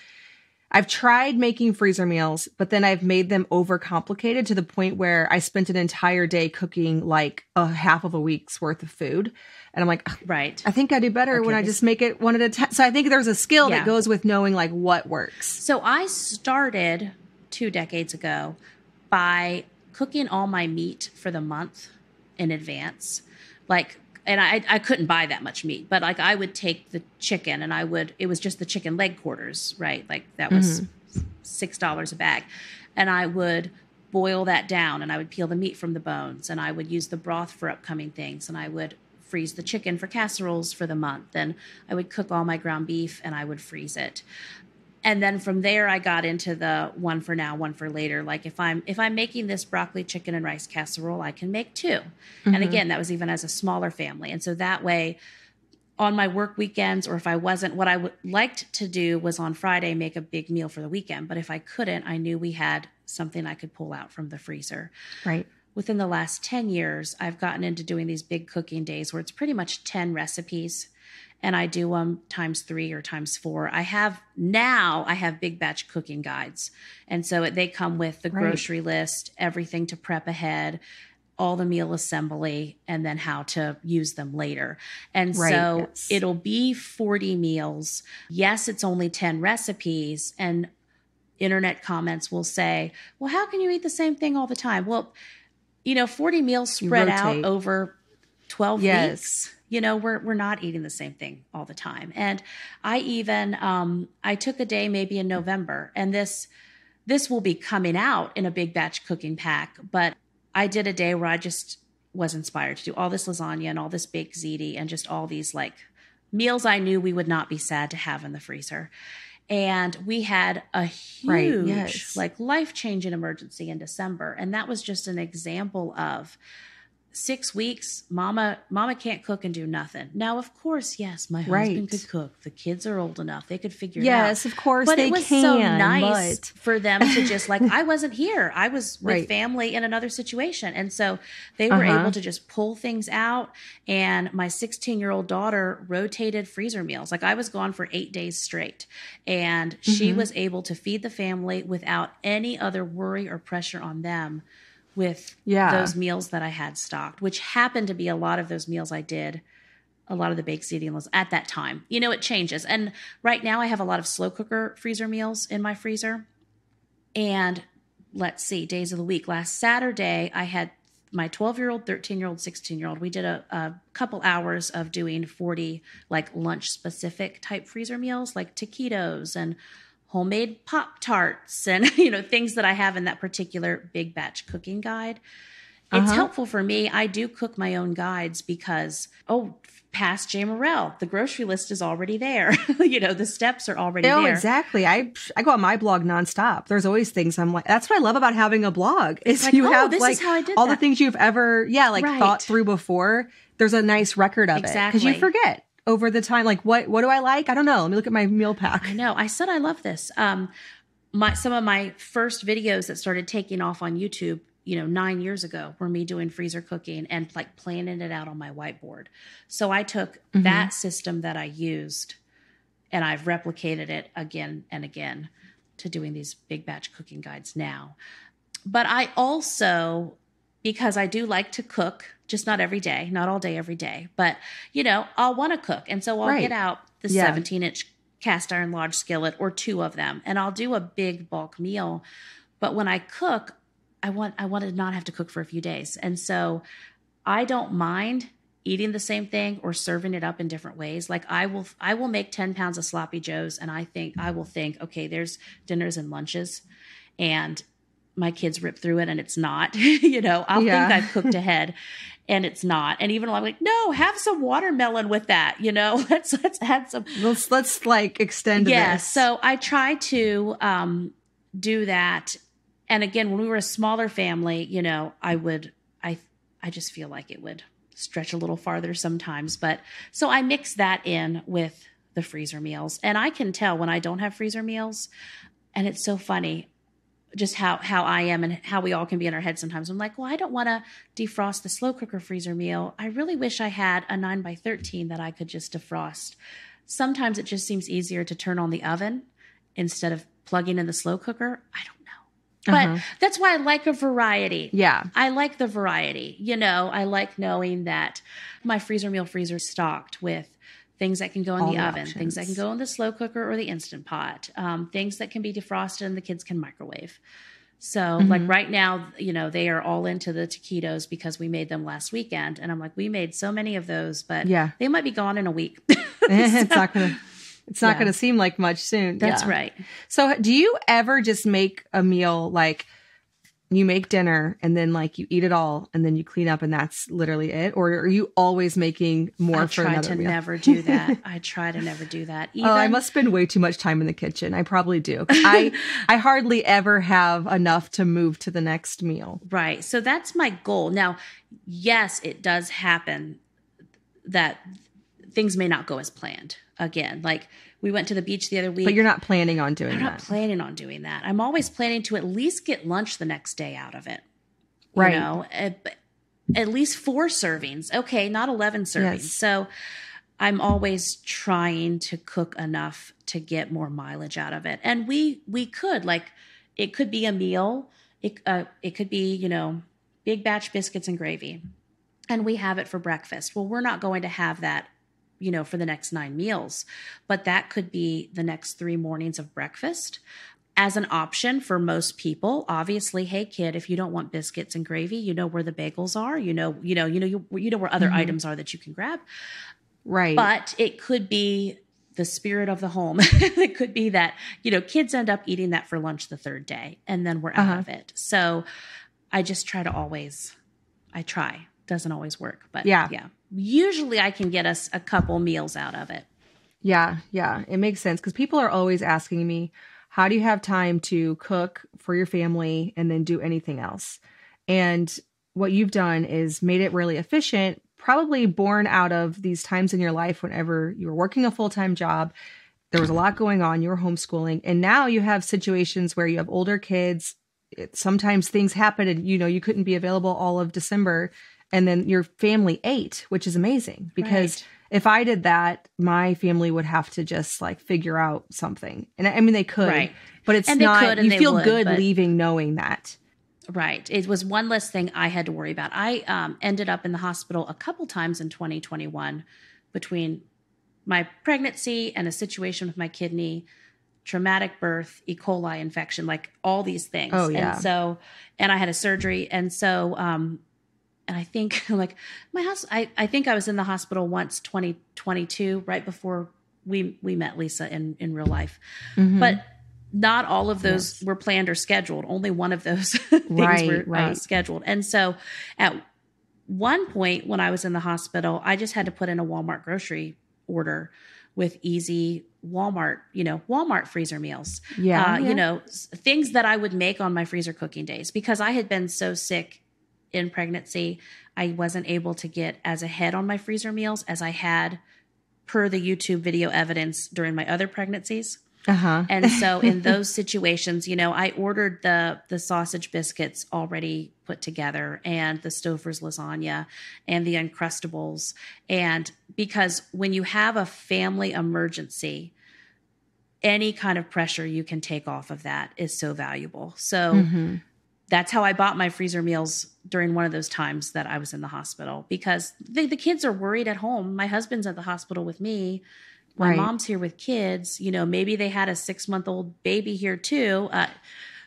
I've tried making freezer meals, but then I've made them overcomplicated to the point where I spent an entire day cooking like a half of a week's worth of food. And I'm like, right I think I do better Okay, when I just make it one at a time. So I think there's a skill Yeah. that goes with knowing like what works. So I started two decades ago by cooking all my meat for the month in advance. Like, and I, I couldn't buy that much meat, but like I would take the chicken and I would, it was just the chicken leg quarters, right? Like that was mm-hmm. $6 a bag. And I would boil that down and I would peel the meat from the bones and I would use the broth for upcoming things and I would freeze the chicken for casseroles for the month and I would cook all my ground beef and I would freeze it and then from there i got into the one for now one for later. Like if i'm if i'm making this broccoli chicken and rice casserole i can make 2 and mm-hmm. again that was even as a smaller family. And so that way on my work weekends or if i wasn't what i would liked to do was on friday make a big meal for the weekend. But if i couldn't i knew we had something i could pull out from the freezer. Right. within the last 10 years, I've gotten into doing these big cooking days where it's pretty much 10 recipes and I do them times three or times four. I have now, I have big batch cooking guides. And so they come with the Right. grocery list, everything to prep ahead, all the meal assembly, and then how to use them later. And Right, so yes. it'll be 40 meals. Yes, it's only 10 recipes. And internet comments will say, well, how can you eat the same thing all the time? Well, you know, 40 meals spread out over 12 Yes. weeks. You know, we're we're not eating the same thing all the time. And I even um I took a day maybe in November and this this will be coming out in a big batch cooking pack, but I did a day where I just was inspired to do all this lasagna and all this baked ziti and just all these like meals I knew we would not be sad to have in the freezer. And we had a huge, Right, yes. like life changing emergency in December. And that was just an example of six weeks mama mama can't cook and do nothing now of course yes my husband Right. could cook the kids are old enough they could figure it out Yes, of course but it was can. so nice but for them to just like i wasn't here i was with Right. family in another situation and so they were Uh-huh. able to just pull things out and my 16 year old daughter rotated freezer meals like i was gone for eight days straight and she Mhm. was able to feed the family without any other worry or pressure on them with Yeah. those meals that I had stocked, which happened to be a lot of those meals I did, a lot of the baked ziti meals at that time. You know, it changes. And right now I have a lot of slow cooker freezer meals in my freezer. And let's see, days of the week. Last Saturday, I had my 12 year old, 13 year old, 16 year old. We did a, a couple hours of doing 40 like lunch specific type freezer meals, like taquitos and homemade pop tarts and you know things that I have in that particular big batch cooking guide. It's Uh-huh. helpful for me. I do cook my own guides because, oh, past Jamerrill, the grocery list is already there. you know, the steps are already Oh, there. exactly. I I go on my blog nonstop. There's always things I'm like. That's what I love about having a blog. Is like, you oh, have this is like how I did all the things you've ever yeah like Right. thought through before. There's a nice record of it because you forget over the time. Like what what do I like? I don't know. Let me look at my meal pack. I know. I said I love this. Um, my some of my first videos that started taking off on YouTube, you know, nine years ago, were me doing freezer cooking and like planning it out on my whiteboard. So I took Mhm. that system that I used, and I've replicated it again and again to doing these big batch cooking guides now. But I also, because I do like to cook, just not every day, not all day, every day, but you know, I'll want to cook. And so I'll Right. get out the Yeah. 17 inch cast iron large skillet or two of them, and I'll do a big bulk meal. But when I cook, I want I want to not have to cook for a few days. And so I don't mind eating the same thing or serving it up in different ways. Like I will I will make 10 pounds of sloppy joes and I think I will think, okay, there's dinners and lunches and my kids rip through it and it's not. you know, I'll Yeah. think I've cooked ahead and it's not. And even though I'm like, no, have some watermelon with that, you know, let's let's add some Let's let's like extend yeah this. so i try to um do that and again when we were a smaller family you know i would i i just feel like it would stretch a little farther sometimes but so i mix that in with the freezer meals and i can tell when i don't have freezer meals and it's so funny just how how I am and how we all can be in our head sometimes. I'm like, well, I don't want to defrost the slow cooker freezer meal. I really wish I had a nine by thirteen that I could just defrost. Sometimes it just seems easier to turn on the oven instead of plugging in the slow cooker. I don't know, but Uh-huh. that's why I like a variety. yeah. I like the variety. You know, I like knowing that my freezer meal freezer is stocked with things that can go in All the, the oven, things that can go in the slow cooker or the instant pot, um, things that can be defrosted and the kids can microwave. So, like Mhm. right now, you know, they are all into the taquitos because we made them last weekend. And I'm like, we made so many of those, but Yeah. they might be gone in a week. it's not it's not Yeah. seem like much soon. That's Yeah. right. So do you ever just make a meal like you make dinner and then like you eat it all and then you clean up and that's literally it? Or are you always making more for your own? I for try to meal? never do that. I try to never do that. Even, Oh, I must spend way too much time in the kitchen. I probably do I I hardly ever have enough to move to the next meal. Right. So that's my goal. Now, yes, it does happen that things may not go as planned. Again, like we went to the beach the other week. But you're not planning on doing that. I'm not planning on doing that. I'm always planning to at least get lunch the next day out of it. Right. You know, at, at least four servings. Okay, not 11 servings. Yes. So I'm always trying to cook enough to get more mileage out of it. And we we could like it could be a meal. It uh, it could be, you know, big batch biscuits and gravy. And we have it for breakfast. Well, we're not going to have that you know, for the next nine meals. But that could be the next three mornings of breakfast as an option for most people. Obviously, hey kid, if you don't want biscuits and gravy, you know where the bagels are. You know, you know, you know, you, you know where other Mhm. items are that you can grab. Right. But it could be the spirit of the home. it could be that you know kids end up eating that for lunch the third day, and then we're out Uh-huh. of it. So I just try to always, I try. Doesn't always work, but Yeah. yeah. Usually, I can get us a couple meals out of it. Yeah, yeah, it makes sense because people are always asking me, how do you have time to cook for your family and then do anything else? And what you've done is made it really efficient, probably born out of these times in your life whenever you were working a full time job. There was a lot going on, you were homeschooling, and now you have situations where you have older kids. It, sometimes things happen and you know you couldn't be available all of December and then your family ate, which is amazing because Right. if I did that, my family would have to just like figure out something. And I mean, they could, Right. but it's And they not, could and you they feel would, good but- leaving knowing that. Right. It was one less thing I had to worry about. I um, ended up in the hospital a couple times in 2021 between my pregnancy and a situation with my kidney, traumatic birth, E. coli infection, like all these things. Oh, yeah. And so, and I had a surgery. And so, um, and I think like my house, I, I think I was in the hospital once 2022, right before we, we met Lisa in, in real life. Mhm. But not all of those Yes. were planned or scheduled. Only one of those things Right, were Uh, scheduled. And so at one point when I was in the hospital, I just had to put in a Walmart grocery order with easy Walmart, you know, Walmart freezer meals. Yeah, Uh, yeah. You know, things that I would make on my freezer cooking days because I had been so sick in pregnancy. I wasn't able to get as ahead on my freezer meals as I had per the YouTube video evidence during my other pregnancies. Uh huh. And so in those situations, you know, I ordered the the sausage biscuits already put together and the Stouffer's lasagna and the uncrustables and because when you have a family emergency any kind of pressure you can take off of that is so valuable. So hmm that's how I bought my freezer meals during one of those times that I was in the hospital because the, the kids are worried at home. My husband's at the hospital with me. My Right. mom's here with kids. You know, maybe they had a six month old baby here too. Uh,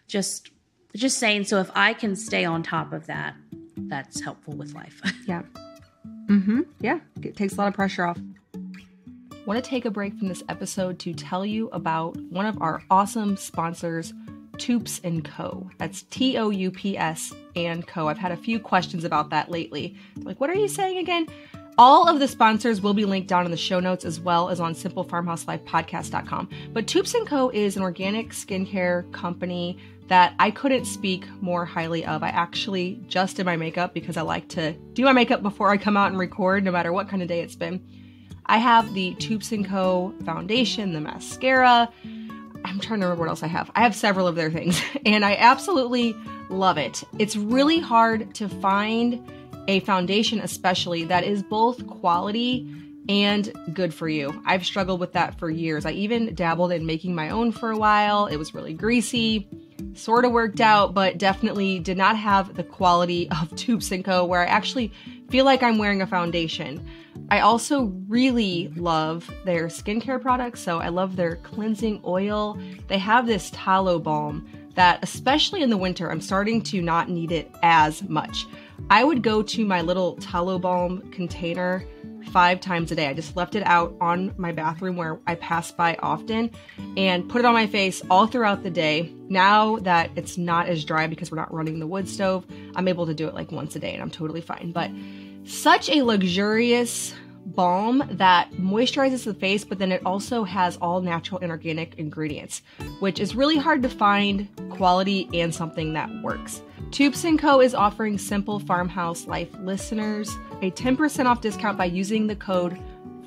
just, just saying. So if I can stay on top of that, that's helpful with life. Yeah. Mm-hmm. Yeah. It takes a lot of pressure off. Want to take a break from this episode to tell you about one of our awesome sponsors, Toups and Co. That's T O U P S and Co. I've had a few questions about that lately. Like, what are you saying again? All of the sponsors will be linked down in the show notes as well as on simplefarmhouselifepodcast.com. But Toups and Co. is an organic skincare company that I couldn't speak more highly of. I actually just did my makeup because I like to do my makeup before I come out and record, no matter what kind of day it's been. I have the Toups and Co. foundation, the mascara. I'm trying to remember what else I have. I have several of their things, and I absolutely love it. It's really hard to find a foundation, especially that is both quality and good for you. I've struggled with that for years. I even dabbled in making my own for a while. It was really greasy, sort of worked out, but definitely did not have the quality of Toups & where I actually feel like I'm wearing a foundation. I also really love their skincare products. So I love their cleansing oil. They have this tallow balm that, especially in the winter, I'm starting to not need it as much. I would go to my little tallow balm container five times a day. I just left it out on my bathroom where I pass by often and put it on my face all throughout the day. Now that it's not as dry because we're not running the wood stove, I'm able to do it like once a day and I'm totally fine. But such a luxurious balm that moisturizes the face, but then it also has all natural and organic ingredients, which is really hard to find quality and something that works. Toups & Co. is offering Simple Farmhouse Life listeners a 10% off discount by using the code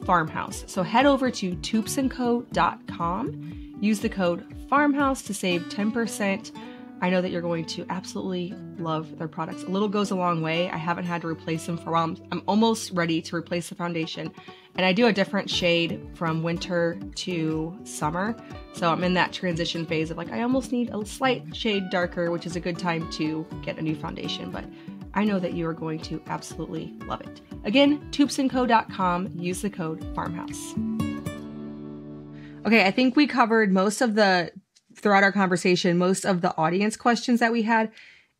FARMHOUSE. So head over to toupsandco.com, use the code FARMHOUSE to save 10%. I know that you're going to absolutely love their products. A little goes a long way. I haven't had to replace them for a while. I'm, I'm almost ready to replace the foundation. And I do a different shade from winter to summer. So I'm in that transition phase of like, I almost need a slight shade darker, which is a good time to get a new foundation. But I know that you are going to absolutely love it. Again, toupsandco.com, use the code FARMHOUSE. Okay, I think we covered most of the throughout our conversation, most of the audience questions that we had,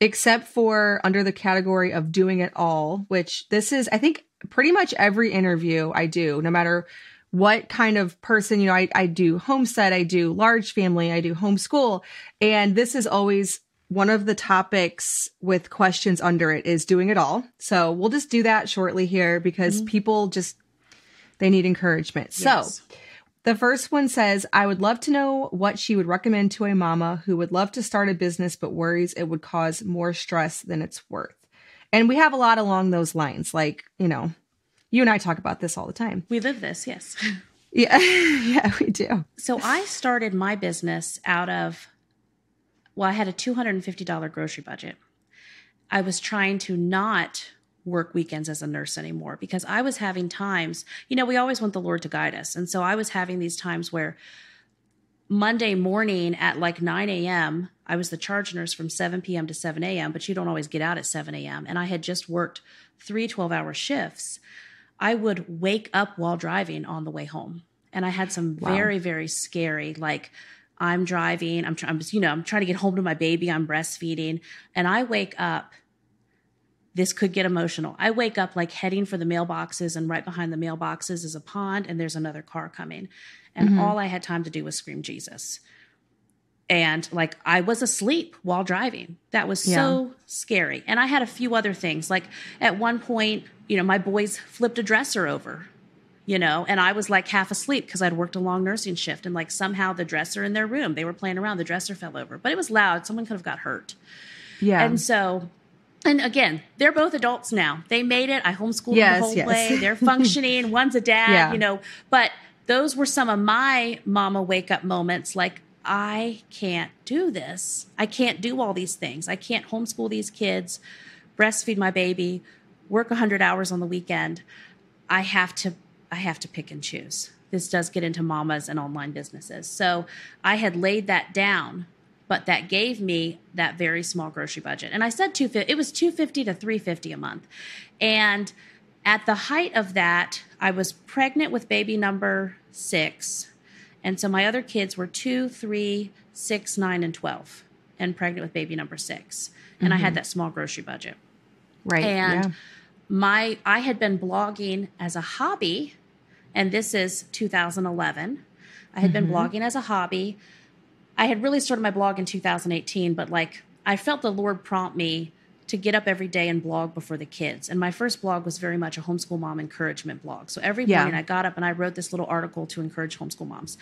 except for under the category of doing it all, which this is, I think, pretty much every interview I do, no matter what kind of person, you know, I, I do homestead, I do large family, I do homeschool. And this is always one of the topics with questions under it is doing it all. So we'll just do that shortly here because mm-hmm. people just, they need encouragement. Yes. So, the first one says, I would love to know what she would recommend to a mama who would love to start a business but worries it would cause more stress than it's worth. And we have a lot along those lines. Like, you know, you and I talk about this all the time. we live this, yes. Yeah, yeah, we do. So I started my business out of, well, I had a $250 grocery budget. I was trying to not work weekends as a nurse anymore because I was having times, you know, we always want the Lord to guide us. And so I was having these times where Monday morning at like 9 a.m., I was the charge nurse from 7 p.m. to 7 a.m., but you don't always get out at 7 a.m. And I had just worked three 12 hour shifts. I would wake up while driving on the way home. And I had some Wow. very, very scary, like, I'm driving, I'm trying, you know, I'm trying to get home to my baby, I'm breastfeeding, and I wake up. This could get emotional. I wake up like heading for the mailboxes, and right behind the mailboxes is a pond, and there's another car coming. And mm-hmm. all I had time to do was scream Jesus. And like I was asleep while driving. That was so yeah. scary. And I had a few other things. Like at one point, you know, my boys flipped a dresser over, you know, and I was like half asleep because I'd worked a long nursing shift. And like somehow the dresser in their room, they were playing around, the dresser fell over, but it was loud. Someone could have got hurt. Yeah. And so, and again, they're both adults now. They made it. I homeschooled yes, the whole yes. way. They're functioning. One's a dad, yeah. you know, but those were some of my mama wake up moments. Like, I can't do this. I can't do all these things. I can't homeschool these kids, breastfeed my baby, work 100 hours on the weekend. I have to I have to pick and choose. This does get into mamas and online businesses. So I had laid that down, but that gave me that very small grocery budget. And I said 250 it was 250 to 350 a month. And at the height of that, I was pregnant with baby number 6 and so my other kids were two, three, six, nine, and 12, and pregnant with baby number 6 And mm-hmm. I had mm-hmm. that small grocery budget. Right. And yeah. my, I had been blogging as a hobby, and this is 2011. I had mm-hmm. been blogging as a hobby. I had really started my blog in 2018, but like I felt the Lord prompt me to get up every day and blog before the kids. And my first blog was very much a homeschool mom encouragement blog. So every yeah. morning I got up and I wrote this little article to encourage homeschool moms.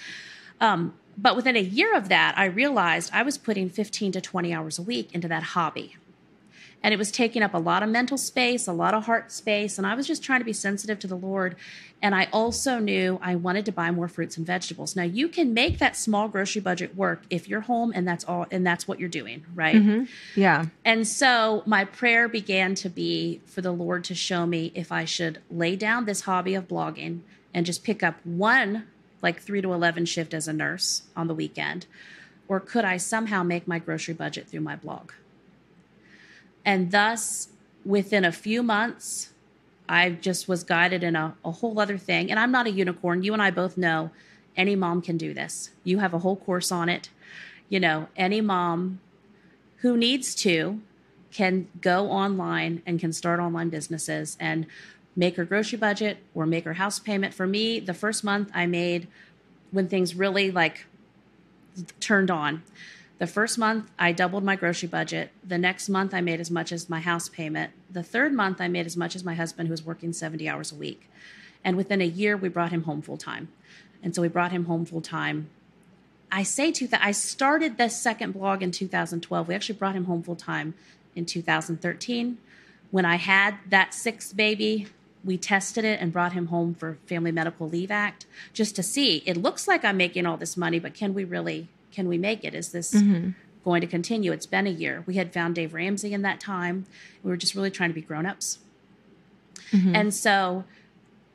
Um, but within a year of that, I realized I was putting 15 to 20 hours a week into that hobby and it was taking up a lot of mental space, a lot of heart space, and I was just trying to be sensitive to the Lord. And I also knew I wanted to buy more fruits and vegetables. Now you can make that small grocery budget work if you're home and that's all and that's what you're doing, right? Mm-hmm. Yeah. And so my prayer began to be for the Lord to show me if I should lay down this hobby of blogging and just pick up one like 3 to 11 shift as a nurse on the weekend or could I somehow make my grocery budget through my blog? And thus, within a few months, I just was guided in a, a whole other thing. And I'm not a unicorn. You and I both know any mom can do this. You have a whole course on it. You know, any mom who needs to can go online and can start online businesses and make her grocery budget or make her house payment. For me, the first month I made when things really like turned on. The first month, I doubled my grocery budget. The next month, I made as much as my house payment. The third month, I made as much as my husband, who was working 70 hours a week. And within a year, we brought him home full time. And so we brought him home full time. I say to that, I started this second blog in 2012. We actually brought him home full time in 2013. When I had that sixth baby, we tested it and brought him home for Family Medical Leave Act just to see. It looks like I'm making all this money, but can we really can we make it? Is this mm-hmm. going to continue? It's been a year. We had found Dave Ramsey in that time. We were just really trying to be grown ups. Mm-hmm. And so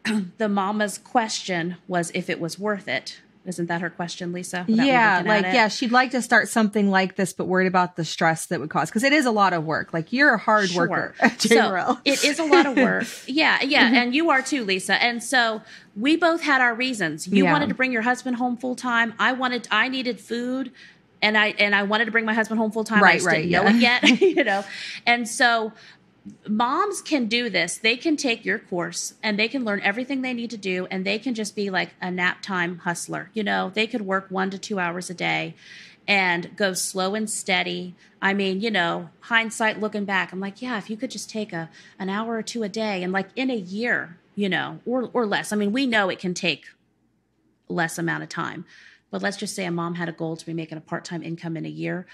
the mama's question was if it was worth it. Isn't that her question, Lisa? Yeah, like yeah, she'd like to start something like this, but worried about the stress that would cause because it is a lot of work. Like you're a hard sure. worker, so it is a lot of work. yeah, yeah, mm-hmm. and you are too, Lisa. And so we both had our reasons. You yeah. wanted to bring your husband home full time. I wanted, I needed food, and I and I wanted to bring my husband home full time. Right, I just right, didn't yeah. know it yet, you know. And so moms can do this. They can take your course and they can learn everything they need to do and they can just be like a nap time hustler. You know, they could work 1 to 2 hours a day and go slow and steady. I mean, you know, hindsight looking back, I'm like, yeah, if you could just take a an hour or two a day and like in a year, you know, or or less. I mean, we know it can take less amount of time. But let's just say a mom had a goal to be making a part-time income in a year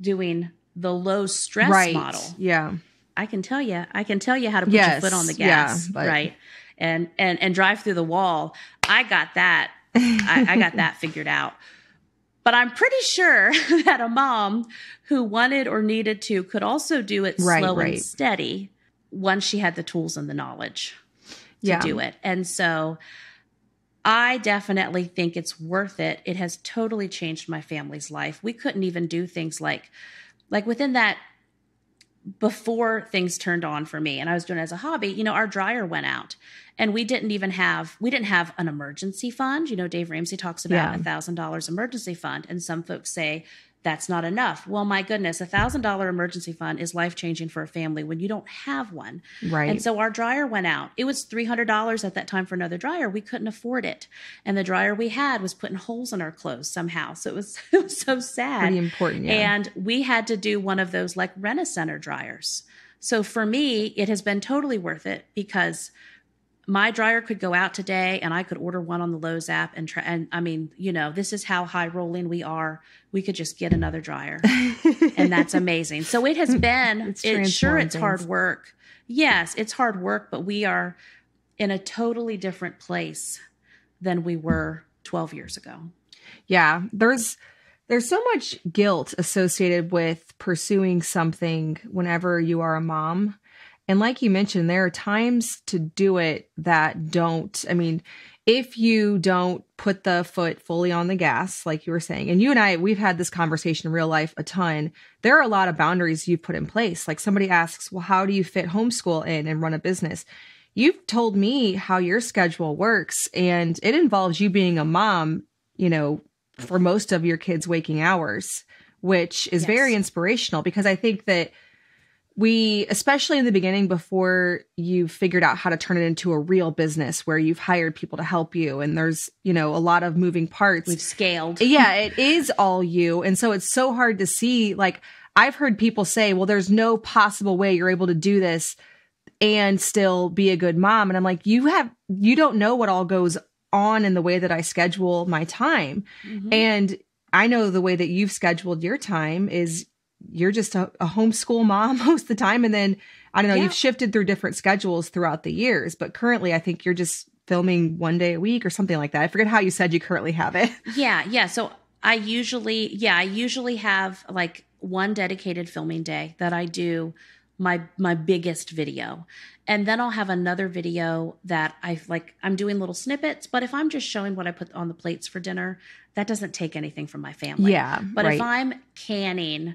doing the low stress right. model. Yeah I can tell you, I can tell you how to put yes, your foot on the gas, yeah, right? And and and drive through the wall. I got that. I, I got that figured out. But I'm pretty sure that a mom who wanted or needed to could also do it right, slow right. and steady once she had the tools and the knowledge to yeah. do it. And so I definitely think it's worth it. It has totally changed my family's life. We couldn't even do things like like within that before things turned on for me and I was doing it as a hobby, you know, our dryer went out and we didn't even have we didn't have an emergency fund. You know, Dave Ramsey talks about a thousand dollars emergency fund. And some folks say that's not enough. Well, my goodness, a thousand dollar emergency fund is life changing for a family when you don't have one. Right. And so our dryer went out. It was three hundred dollars at that time for another dryer. We couldn't afford it, and the dryer we had was putting holes in our clothes somehow. So it was it was so sad. Pretty important. Yeah. And we had to do one of those like rent a center dryers. So for me, it has been totally worth it because my dryer could go out today and I could order one on the Lowe's app and try. And I mean, you know, this is how high rolling we are. We could just get another dryer and that's amazing. So it has been, It's it's sure it's hard work. Yes, it's hard work, but we are in a totally different place than we were 12 years ago. yeah there's there's so much guilt associated with pursuing something whenever you are a mom and like you mentioned there are times to do it that don't i mean if you don't put the foot fully on the gas like you were saying and you and i we've had this conversation in real life a ton. There are a lot of boundaries you've put in place. Like somebody asks well how do you fit homeschool in and run a business? You've told me how your schedule works and it involves you being a mom you know for most of your kids' waking hours, which is Yes. very inspirational because I think that we, especially in the beginning, before you've figured out how to turn it into a real business where you've hired people to help you and there's, you know, a lot of moving parts. We've scaled. yeah, it is all you. And so it's so hard to see. Like, I've heard people say, well, there's no possible way you're able to do this and still be a good mom. And I'm like, you have, you don't know what all goes on in the way that I schedule my time. Mhm. And I know the way that you've scheduled your time is you're just a, a homeschool mom most of the time. And then I don't know, Yeah. you've shifted through different schedules throughout the years, but currently I think you're just filming one day a week or something like that. I forget how you said you currently have it. Yeah, yeah. So I usually, yeah, I usually have like one dedicated filming day that I do my my biggest video. And then I'll have another video that I like I'm doing little snippets, but if I'm just showing what I put on the plates for dinner, that doesn't take anything from my family. Yeah. But right. if I'm canning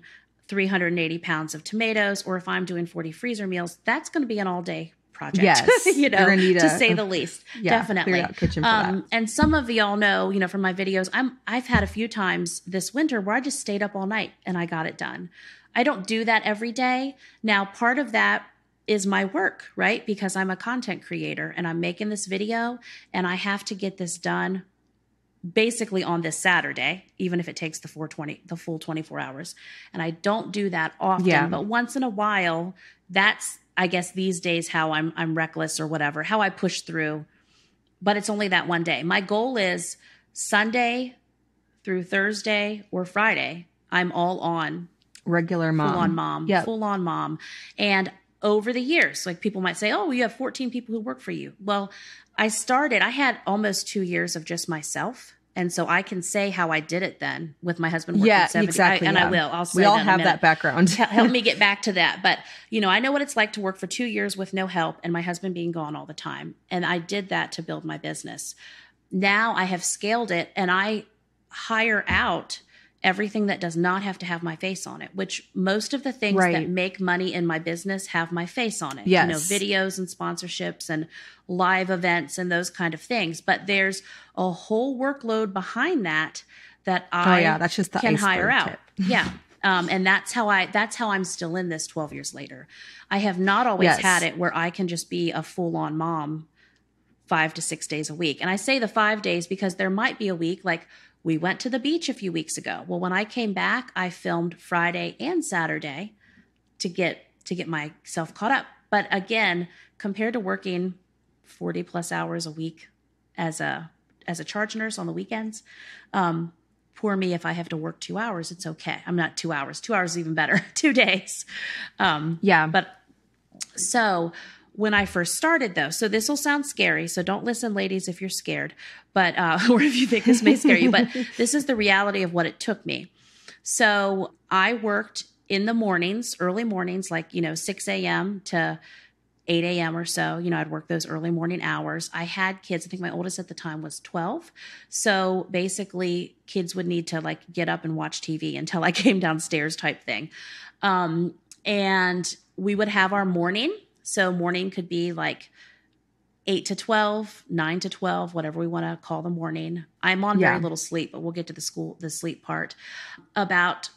380 pounds of tomatoes or if I'm doing 40 freezer meals, that's going to be an all day project. Yes. you know, to say the least. yeah, Definitely. figured out kitchen for that. Um, and some of y'all know, you know, from my videos, I'm I've had a few times this winter where I just stayed up all night and I got it done. I don't do that every day. Now, part of that is my work, right? Because I'm a content creator and I'm making this video and I have to get this done basically on this Saturday, even if it takes the 420 the full 24 hours. And I don't do that often, Yeah. but once in a while, that's I guess these days how I'm I'm reckless or whatever, how I push through. But it's only that one day. My goal is Sunday through Thursday or Friday, I'm all on Regular mom. full on mom, Yep. full on mom. And over the years, like people might say, oh, you have 14 people who work for you. Well, I started, I had almost two years of just myself. And so I can say how I did it then with my husband working Yeah, 70 exactly, I- and yeah. I will. I'll say We all that have that background. Help me get back to that. But, you know, I know what it's like to work for two years with no help and my husband being gone all the time. And I did that to build my business. Now I have scaled it and I hire out everything that does not have to have my face on it, which most of the things Right. that make money in my business have my face on it. Yes. You know, videos and sponsorships and live events and those kind of things. But there's a whole workload behind that that I oh I yeah, that's just the can hire out. yeah. Um, and that's how I that's how I'm still in this 12 years later. I have not always Yes. had it where I can just be a full-on mom 5 to 6 days a week. And I say the 5 days because there might be a week like we went to the beach a few weeks ago. Well, when I came back, I filmed Friday and Saturday to get to get myself caught up. But again, compared to working 40 plus hours a week as a as a charge nurse on the weekends, um, poor me if I have to work two hours, it's okay. I'm not two hours. Two hours is even better. two days. Um, Yeah. but so when I first started, though, so this will sound scary. So don't listen, ladies, if you're scared, but uh, or if you think this may scare you. But this is the reality of what it took me. So I worked in the mornings, early mornings, like you know, 6 a.m. to 8 a.m. or so. You know, I'd work those early morning hours. I had kids. I think my oldest at the time was 12. So basically, kids would need to like get up and watch TV until I came downstairs, type thing. Um, and we would have our morning. So morning could be like 8 to 12, 9 to 12, whatever we want to call the morning. I'm on very little sleep, but we'll get to the school, the sleep part. About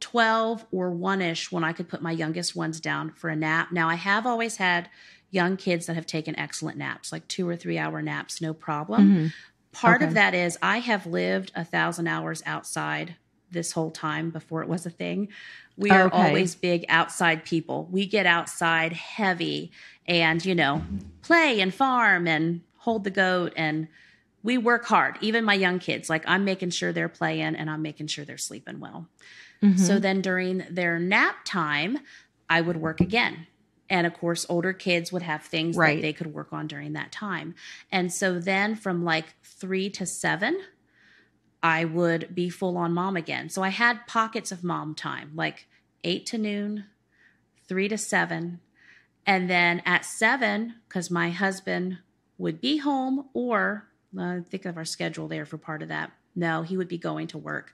12 or 1 ish when I could put my youngest ones down for a nap. Now, I have always had young kids that have taken excellent naps, like two or three hour naps, no problem. Mm-hmm. Part of that is I have lived a thousand hours outside this whole time before it was a thing. We are Okay. always big outside people. We get outside heavy and, you know, play and farm and hold the goat and we work hard. Even my young kids, like I'm making sure they're playing and I'm making sure they're sleeping well. Mm-hmm. So then during their nap time, I would work again. And of course, older kids would have things Right. that they could work on during that time. And so then from like three to seven, I would be full on mom again. So I had pockets of mom time, like eight to noon, three to seven. And then at seven, because my husband would be home, or uh, think of our schedule there for part of that. No, he would be going to work.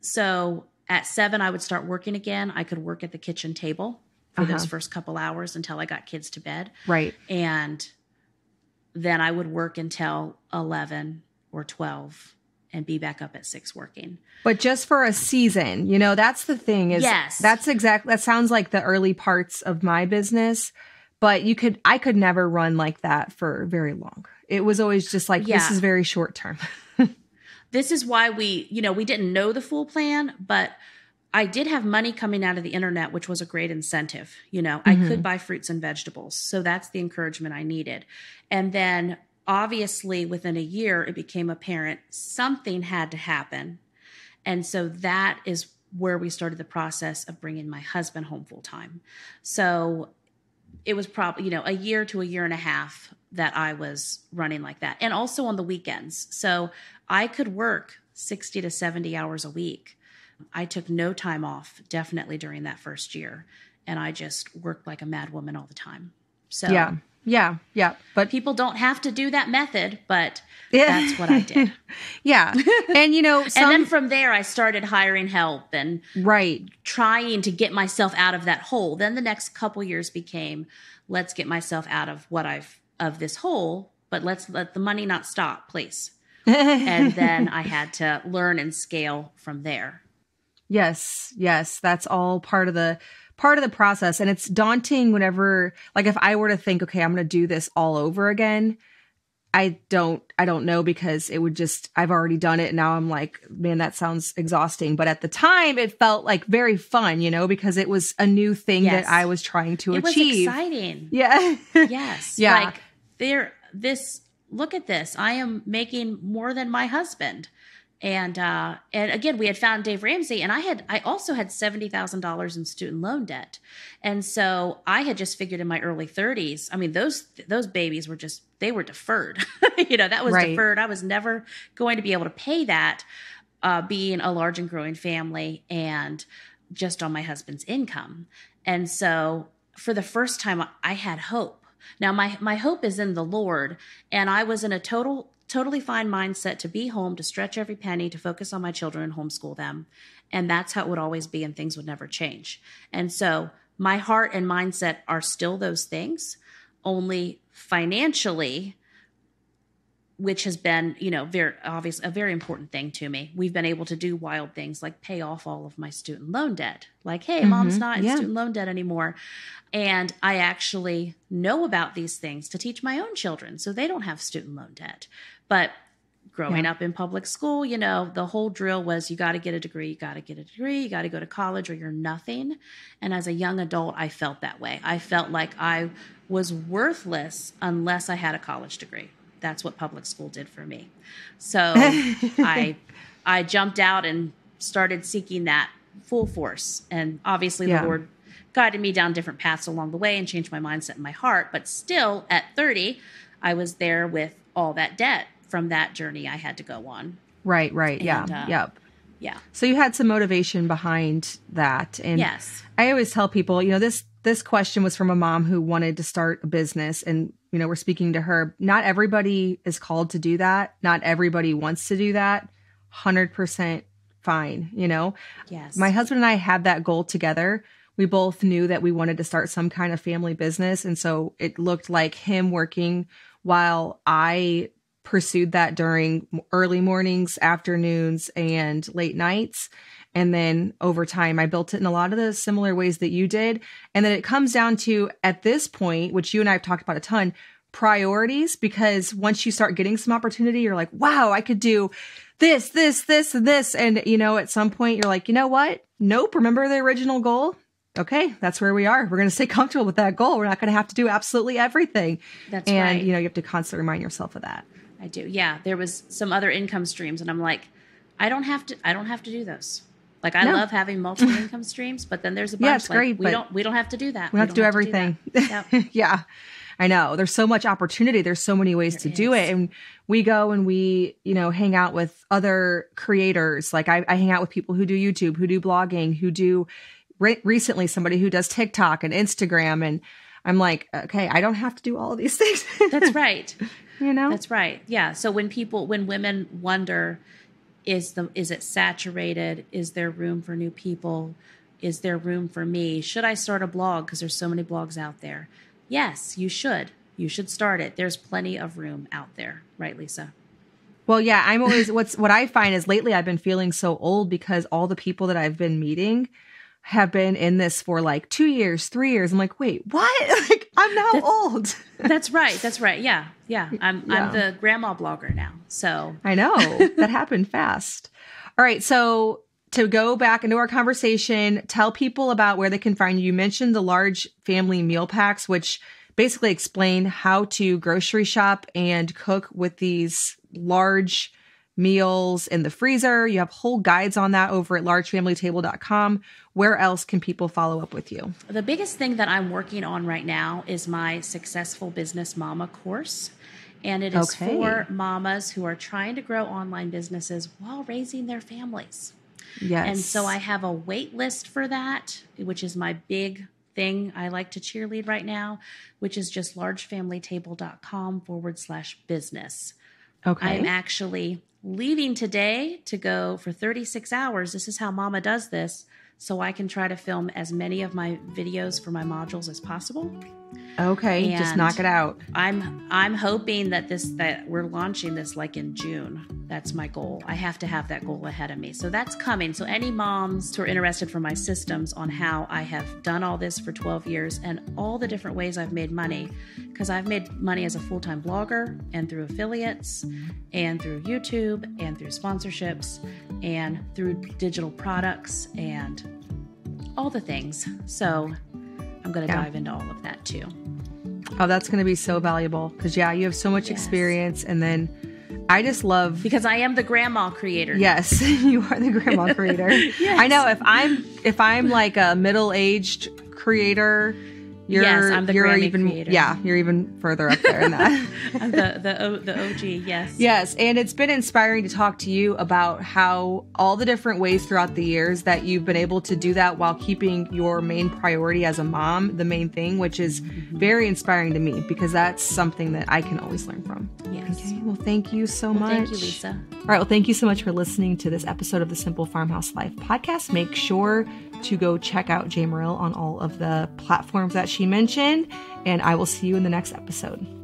So at seven, I would start working again. I could work at the kitchen table for those Uh-huh. first couple hours until I got kids to bed. Right. And then I would work until 11 or 12 and be back up at six working. But just for a season, you know, that's the thing is Yes. that's exactly that sounds like the early parts of my business, but you could I could never run like that for very long. It was always just like this is very short term. This is why we, you know, we didn't know the full plan, but I did have money coming out of the internet, which was a great incentive. You know, I could mm-hmm. buy fruits and vegetables. So that's the encouragement I needed. And then obviously within a year, it became apparent something had to happen. And so that is where we started the process of bringing my husband home full time. So it was probably, you know, a year to a year and a half that I was running like that. And also on the weekends. So I could work 60 to 70 hours a week. I took no time off, definitely during that first year. And I just worked like a mad woman all the time. So yeah. Yeah. Yeah. But people don't have to do that method, but Yeah. that's what I did. yeah. And you know, some and then from there, I started hiring help and right. trying to get myself out of that hole. Then the next couple years became, let's get myself out of what I've of this hole, but let's let the money not stop, please. and then I had to learn and scale from there. Yes, yes, that's all part of the part of the process and it's daunting whenever like if I were to think okay, I'm going to do this all over again, I don't I don't know because it would just I've already done it and now I'm like, man, that sounds exhausting, but at the time it felt like very fun, you know, because it was a new thing Yes. that I was trying to it was achieve. exciting. Yeah. Yes. Yeah. Like there this look at this. I am making more than my husband. And uh and again we had found Dave Ramsey and I had I also had $70,000 in student loan debt. And so I had just figured in my early 30s. I mean those those babies were just they were deferred. you know, that was Right. deferred. I was never going to be able to pay that uh being a large and growing family and just on my husband's income. And so for the first time I had hope. Now my my hope is in the Lord and I was in a total totally fine mindset to be home, to stretch every penny, to focus on my children and homeschool them. And that's how it would always be and things would never change. And so my heart and mindset are still those things, only financially which has been, you know, very obvious, a very important thing to me. We've been able to do wild things like pay off all of my student loan debt. Like, hey, mom's Mhm. not in Yeah. student loan debt anymore. And I actually know about these things to teach my own children so they don't have student loan debt. But growing Yeah. up in public school, you know, the whole drill was you got to get a degree, you got to get a degree, you got to go to college or you're nothing. And as a young adult, I felt that way. I felt like I was worthless unless I had a college degree. That's what public school did for me. So I I jumped out and started seeking that full force. And obviously Yeah. the Lord guided me down different paths along the way and changed my mindset and my heart. But still at 30, I was there with all that debt from that journey I had to go on. Right, right. Yeah. Uh, yep. Yeah. So you had some motivation behind that and yes. I always tell people, you know, this this question was from a mom who wanted to start a business and you know, we're speaking to her. Not everybody is called to do that. Not everybody wants to do that. 100% fine, you know. Yes. My husband and I had that goal together. We both knew that we wanted to start some kind of family business and so it looked like him working while I pursued that during early mornings, afternoons, and late nights. And then over time, I built it in a lot of the similar ways that you did. And then it comes down to at this point, which you and I have talked about a ton, priorities, because once you start getting some opportunity, you're like, wow, I could do this, this, this, and this. And, you know, at some point, you're like, you know what? Nope. Remember the original goal? okay, that's where we are. We're going to stay comfortable with that goal. We're not going to have to do absolutely everything. That's and, right. you know, you have to constantly remind yourself of that. I do. Yeah, there was some other income streams, and I'm like, I don't have to. I don't have to do those. Like I No. love having multiple income streams, but then there's a bunch. Yeah, it's like, great, We but don't. We don't have to do that. We don't have to do do everything. that. Yep. yeah. I know. There's so much opportunity. There's so many ways There to do it. And we go and we, you know, hang out with other creators. Like I, I hang out with people who do YouTube, who do blogging, who do re- recently somebody who does TikTok and Instagram. And I'm like, okay, I don't have to do all of these things. That's right. you know? That's right. Yeah. So when people, when women wonder, is the is it saturated? Is there room for new people? Is there room for me? Should I start a blog because there's so many blogs out there? Yes, you should. You should start it. There's plenty of room out there, right, Lisa? Well, yeah, I'm always what's what I find is lately I've been feeling so old because all the people that I've been meeting have been in this for like two years, three years. I'm like, wait, what? Like, I'm now That's- old. That's right. That's right. Yeah, yeah. I'm Yeah. I'm the grandma blogger now. So I know that happened fast. All right, so to go back into our conversation, tell people about where they can find you. You mentioned the large family meal packs, which basically explain how to grocery shop and cook with these large meals in the freezer. You have whole guides on that over at largefamilytable.com. Where else can people follow up with you? The biggest thing that I'm working on right now is my Successful Business Mama course. And it is Okay. for mamas who are trying to grow online businesses while raising their families. Yes. And so I have a wait list for that, which is my big thing I like to cheerlead right now, which is just largefamilytable.com forward slash business. okay. I'm actually leaving today to go for 36 hours. This is how mama does this. So I can try to film as many of my videos for my modules as possible. Okay. Just knock it out. I'm I'm hoping that this that we're launching this like in June. That's my goal. I have to have that goal ahead of me. So that's coming. So any moms who are interested for my systems on how I have done all this for 12 years and all the different ways I've made money because I've made money as a full-time blogger and through affiliates and through YouTube and through sponsorships and through digital products and all the things. So I'm going to Yeah. dive into all of that too. Oh, that's going to be so valuable because, yeah, you have so much Yes. experience. And then I just love Because I am the grandma creator. Yes, you are the grandma creator. I know if I'm if I'm like a middle-aged creator, you're Yes, I'm the you're Grammy even creator. yeah, you're even further up there in that. The the o, the OG. Yes. yes, and it's been inspiring to talk to you about how all the different ways throughout the years that you've been able to do that while keeping your main priority as a mom the main thing, which is Mm-hmm. very inspiring to me because that's something that I can always learn from. Yes. Okay, well, thank you so Well, much. thank you, Lisa. All right. Well, thank you so much for listening to this episode of the Simple Farmhouse Life podcast. Make sure to go check out Jamerrill on all of the platforms that she mentioned, and I will see you in the next episode.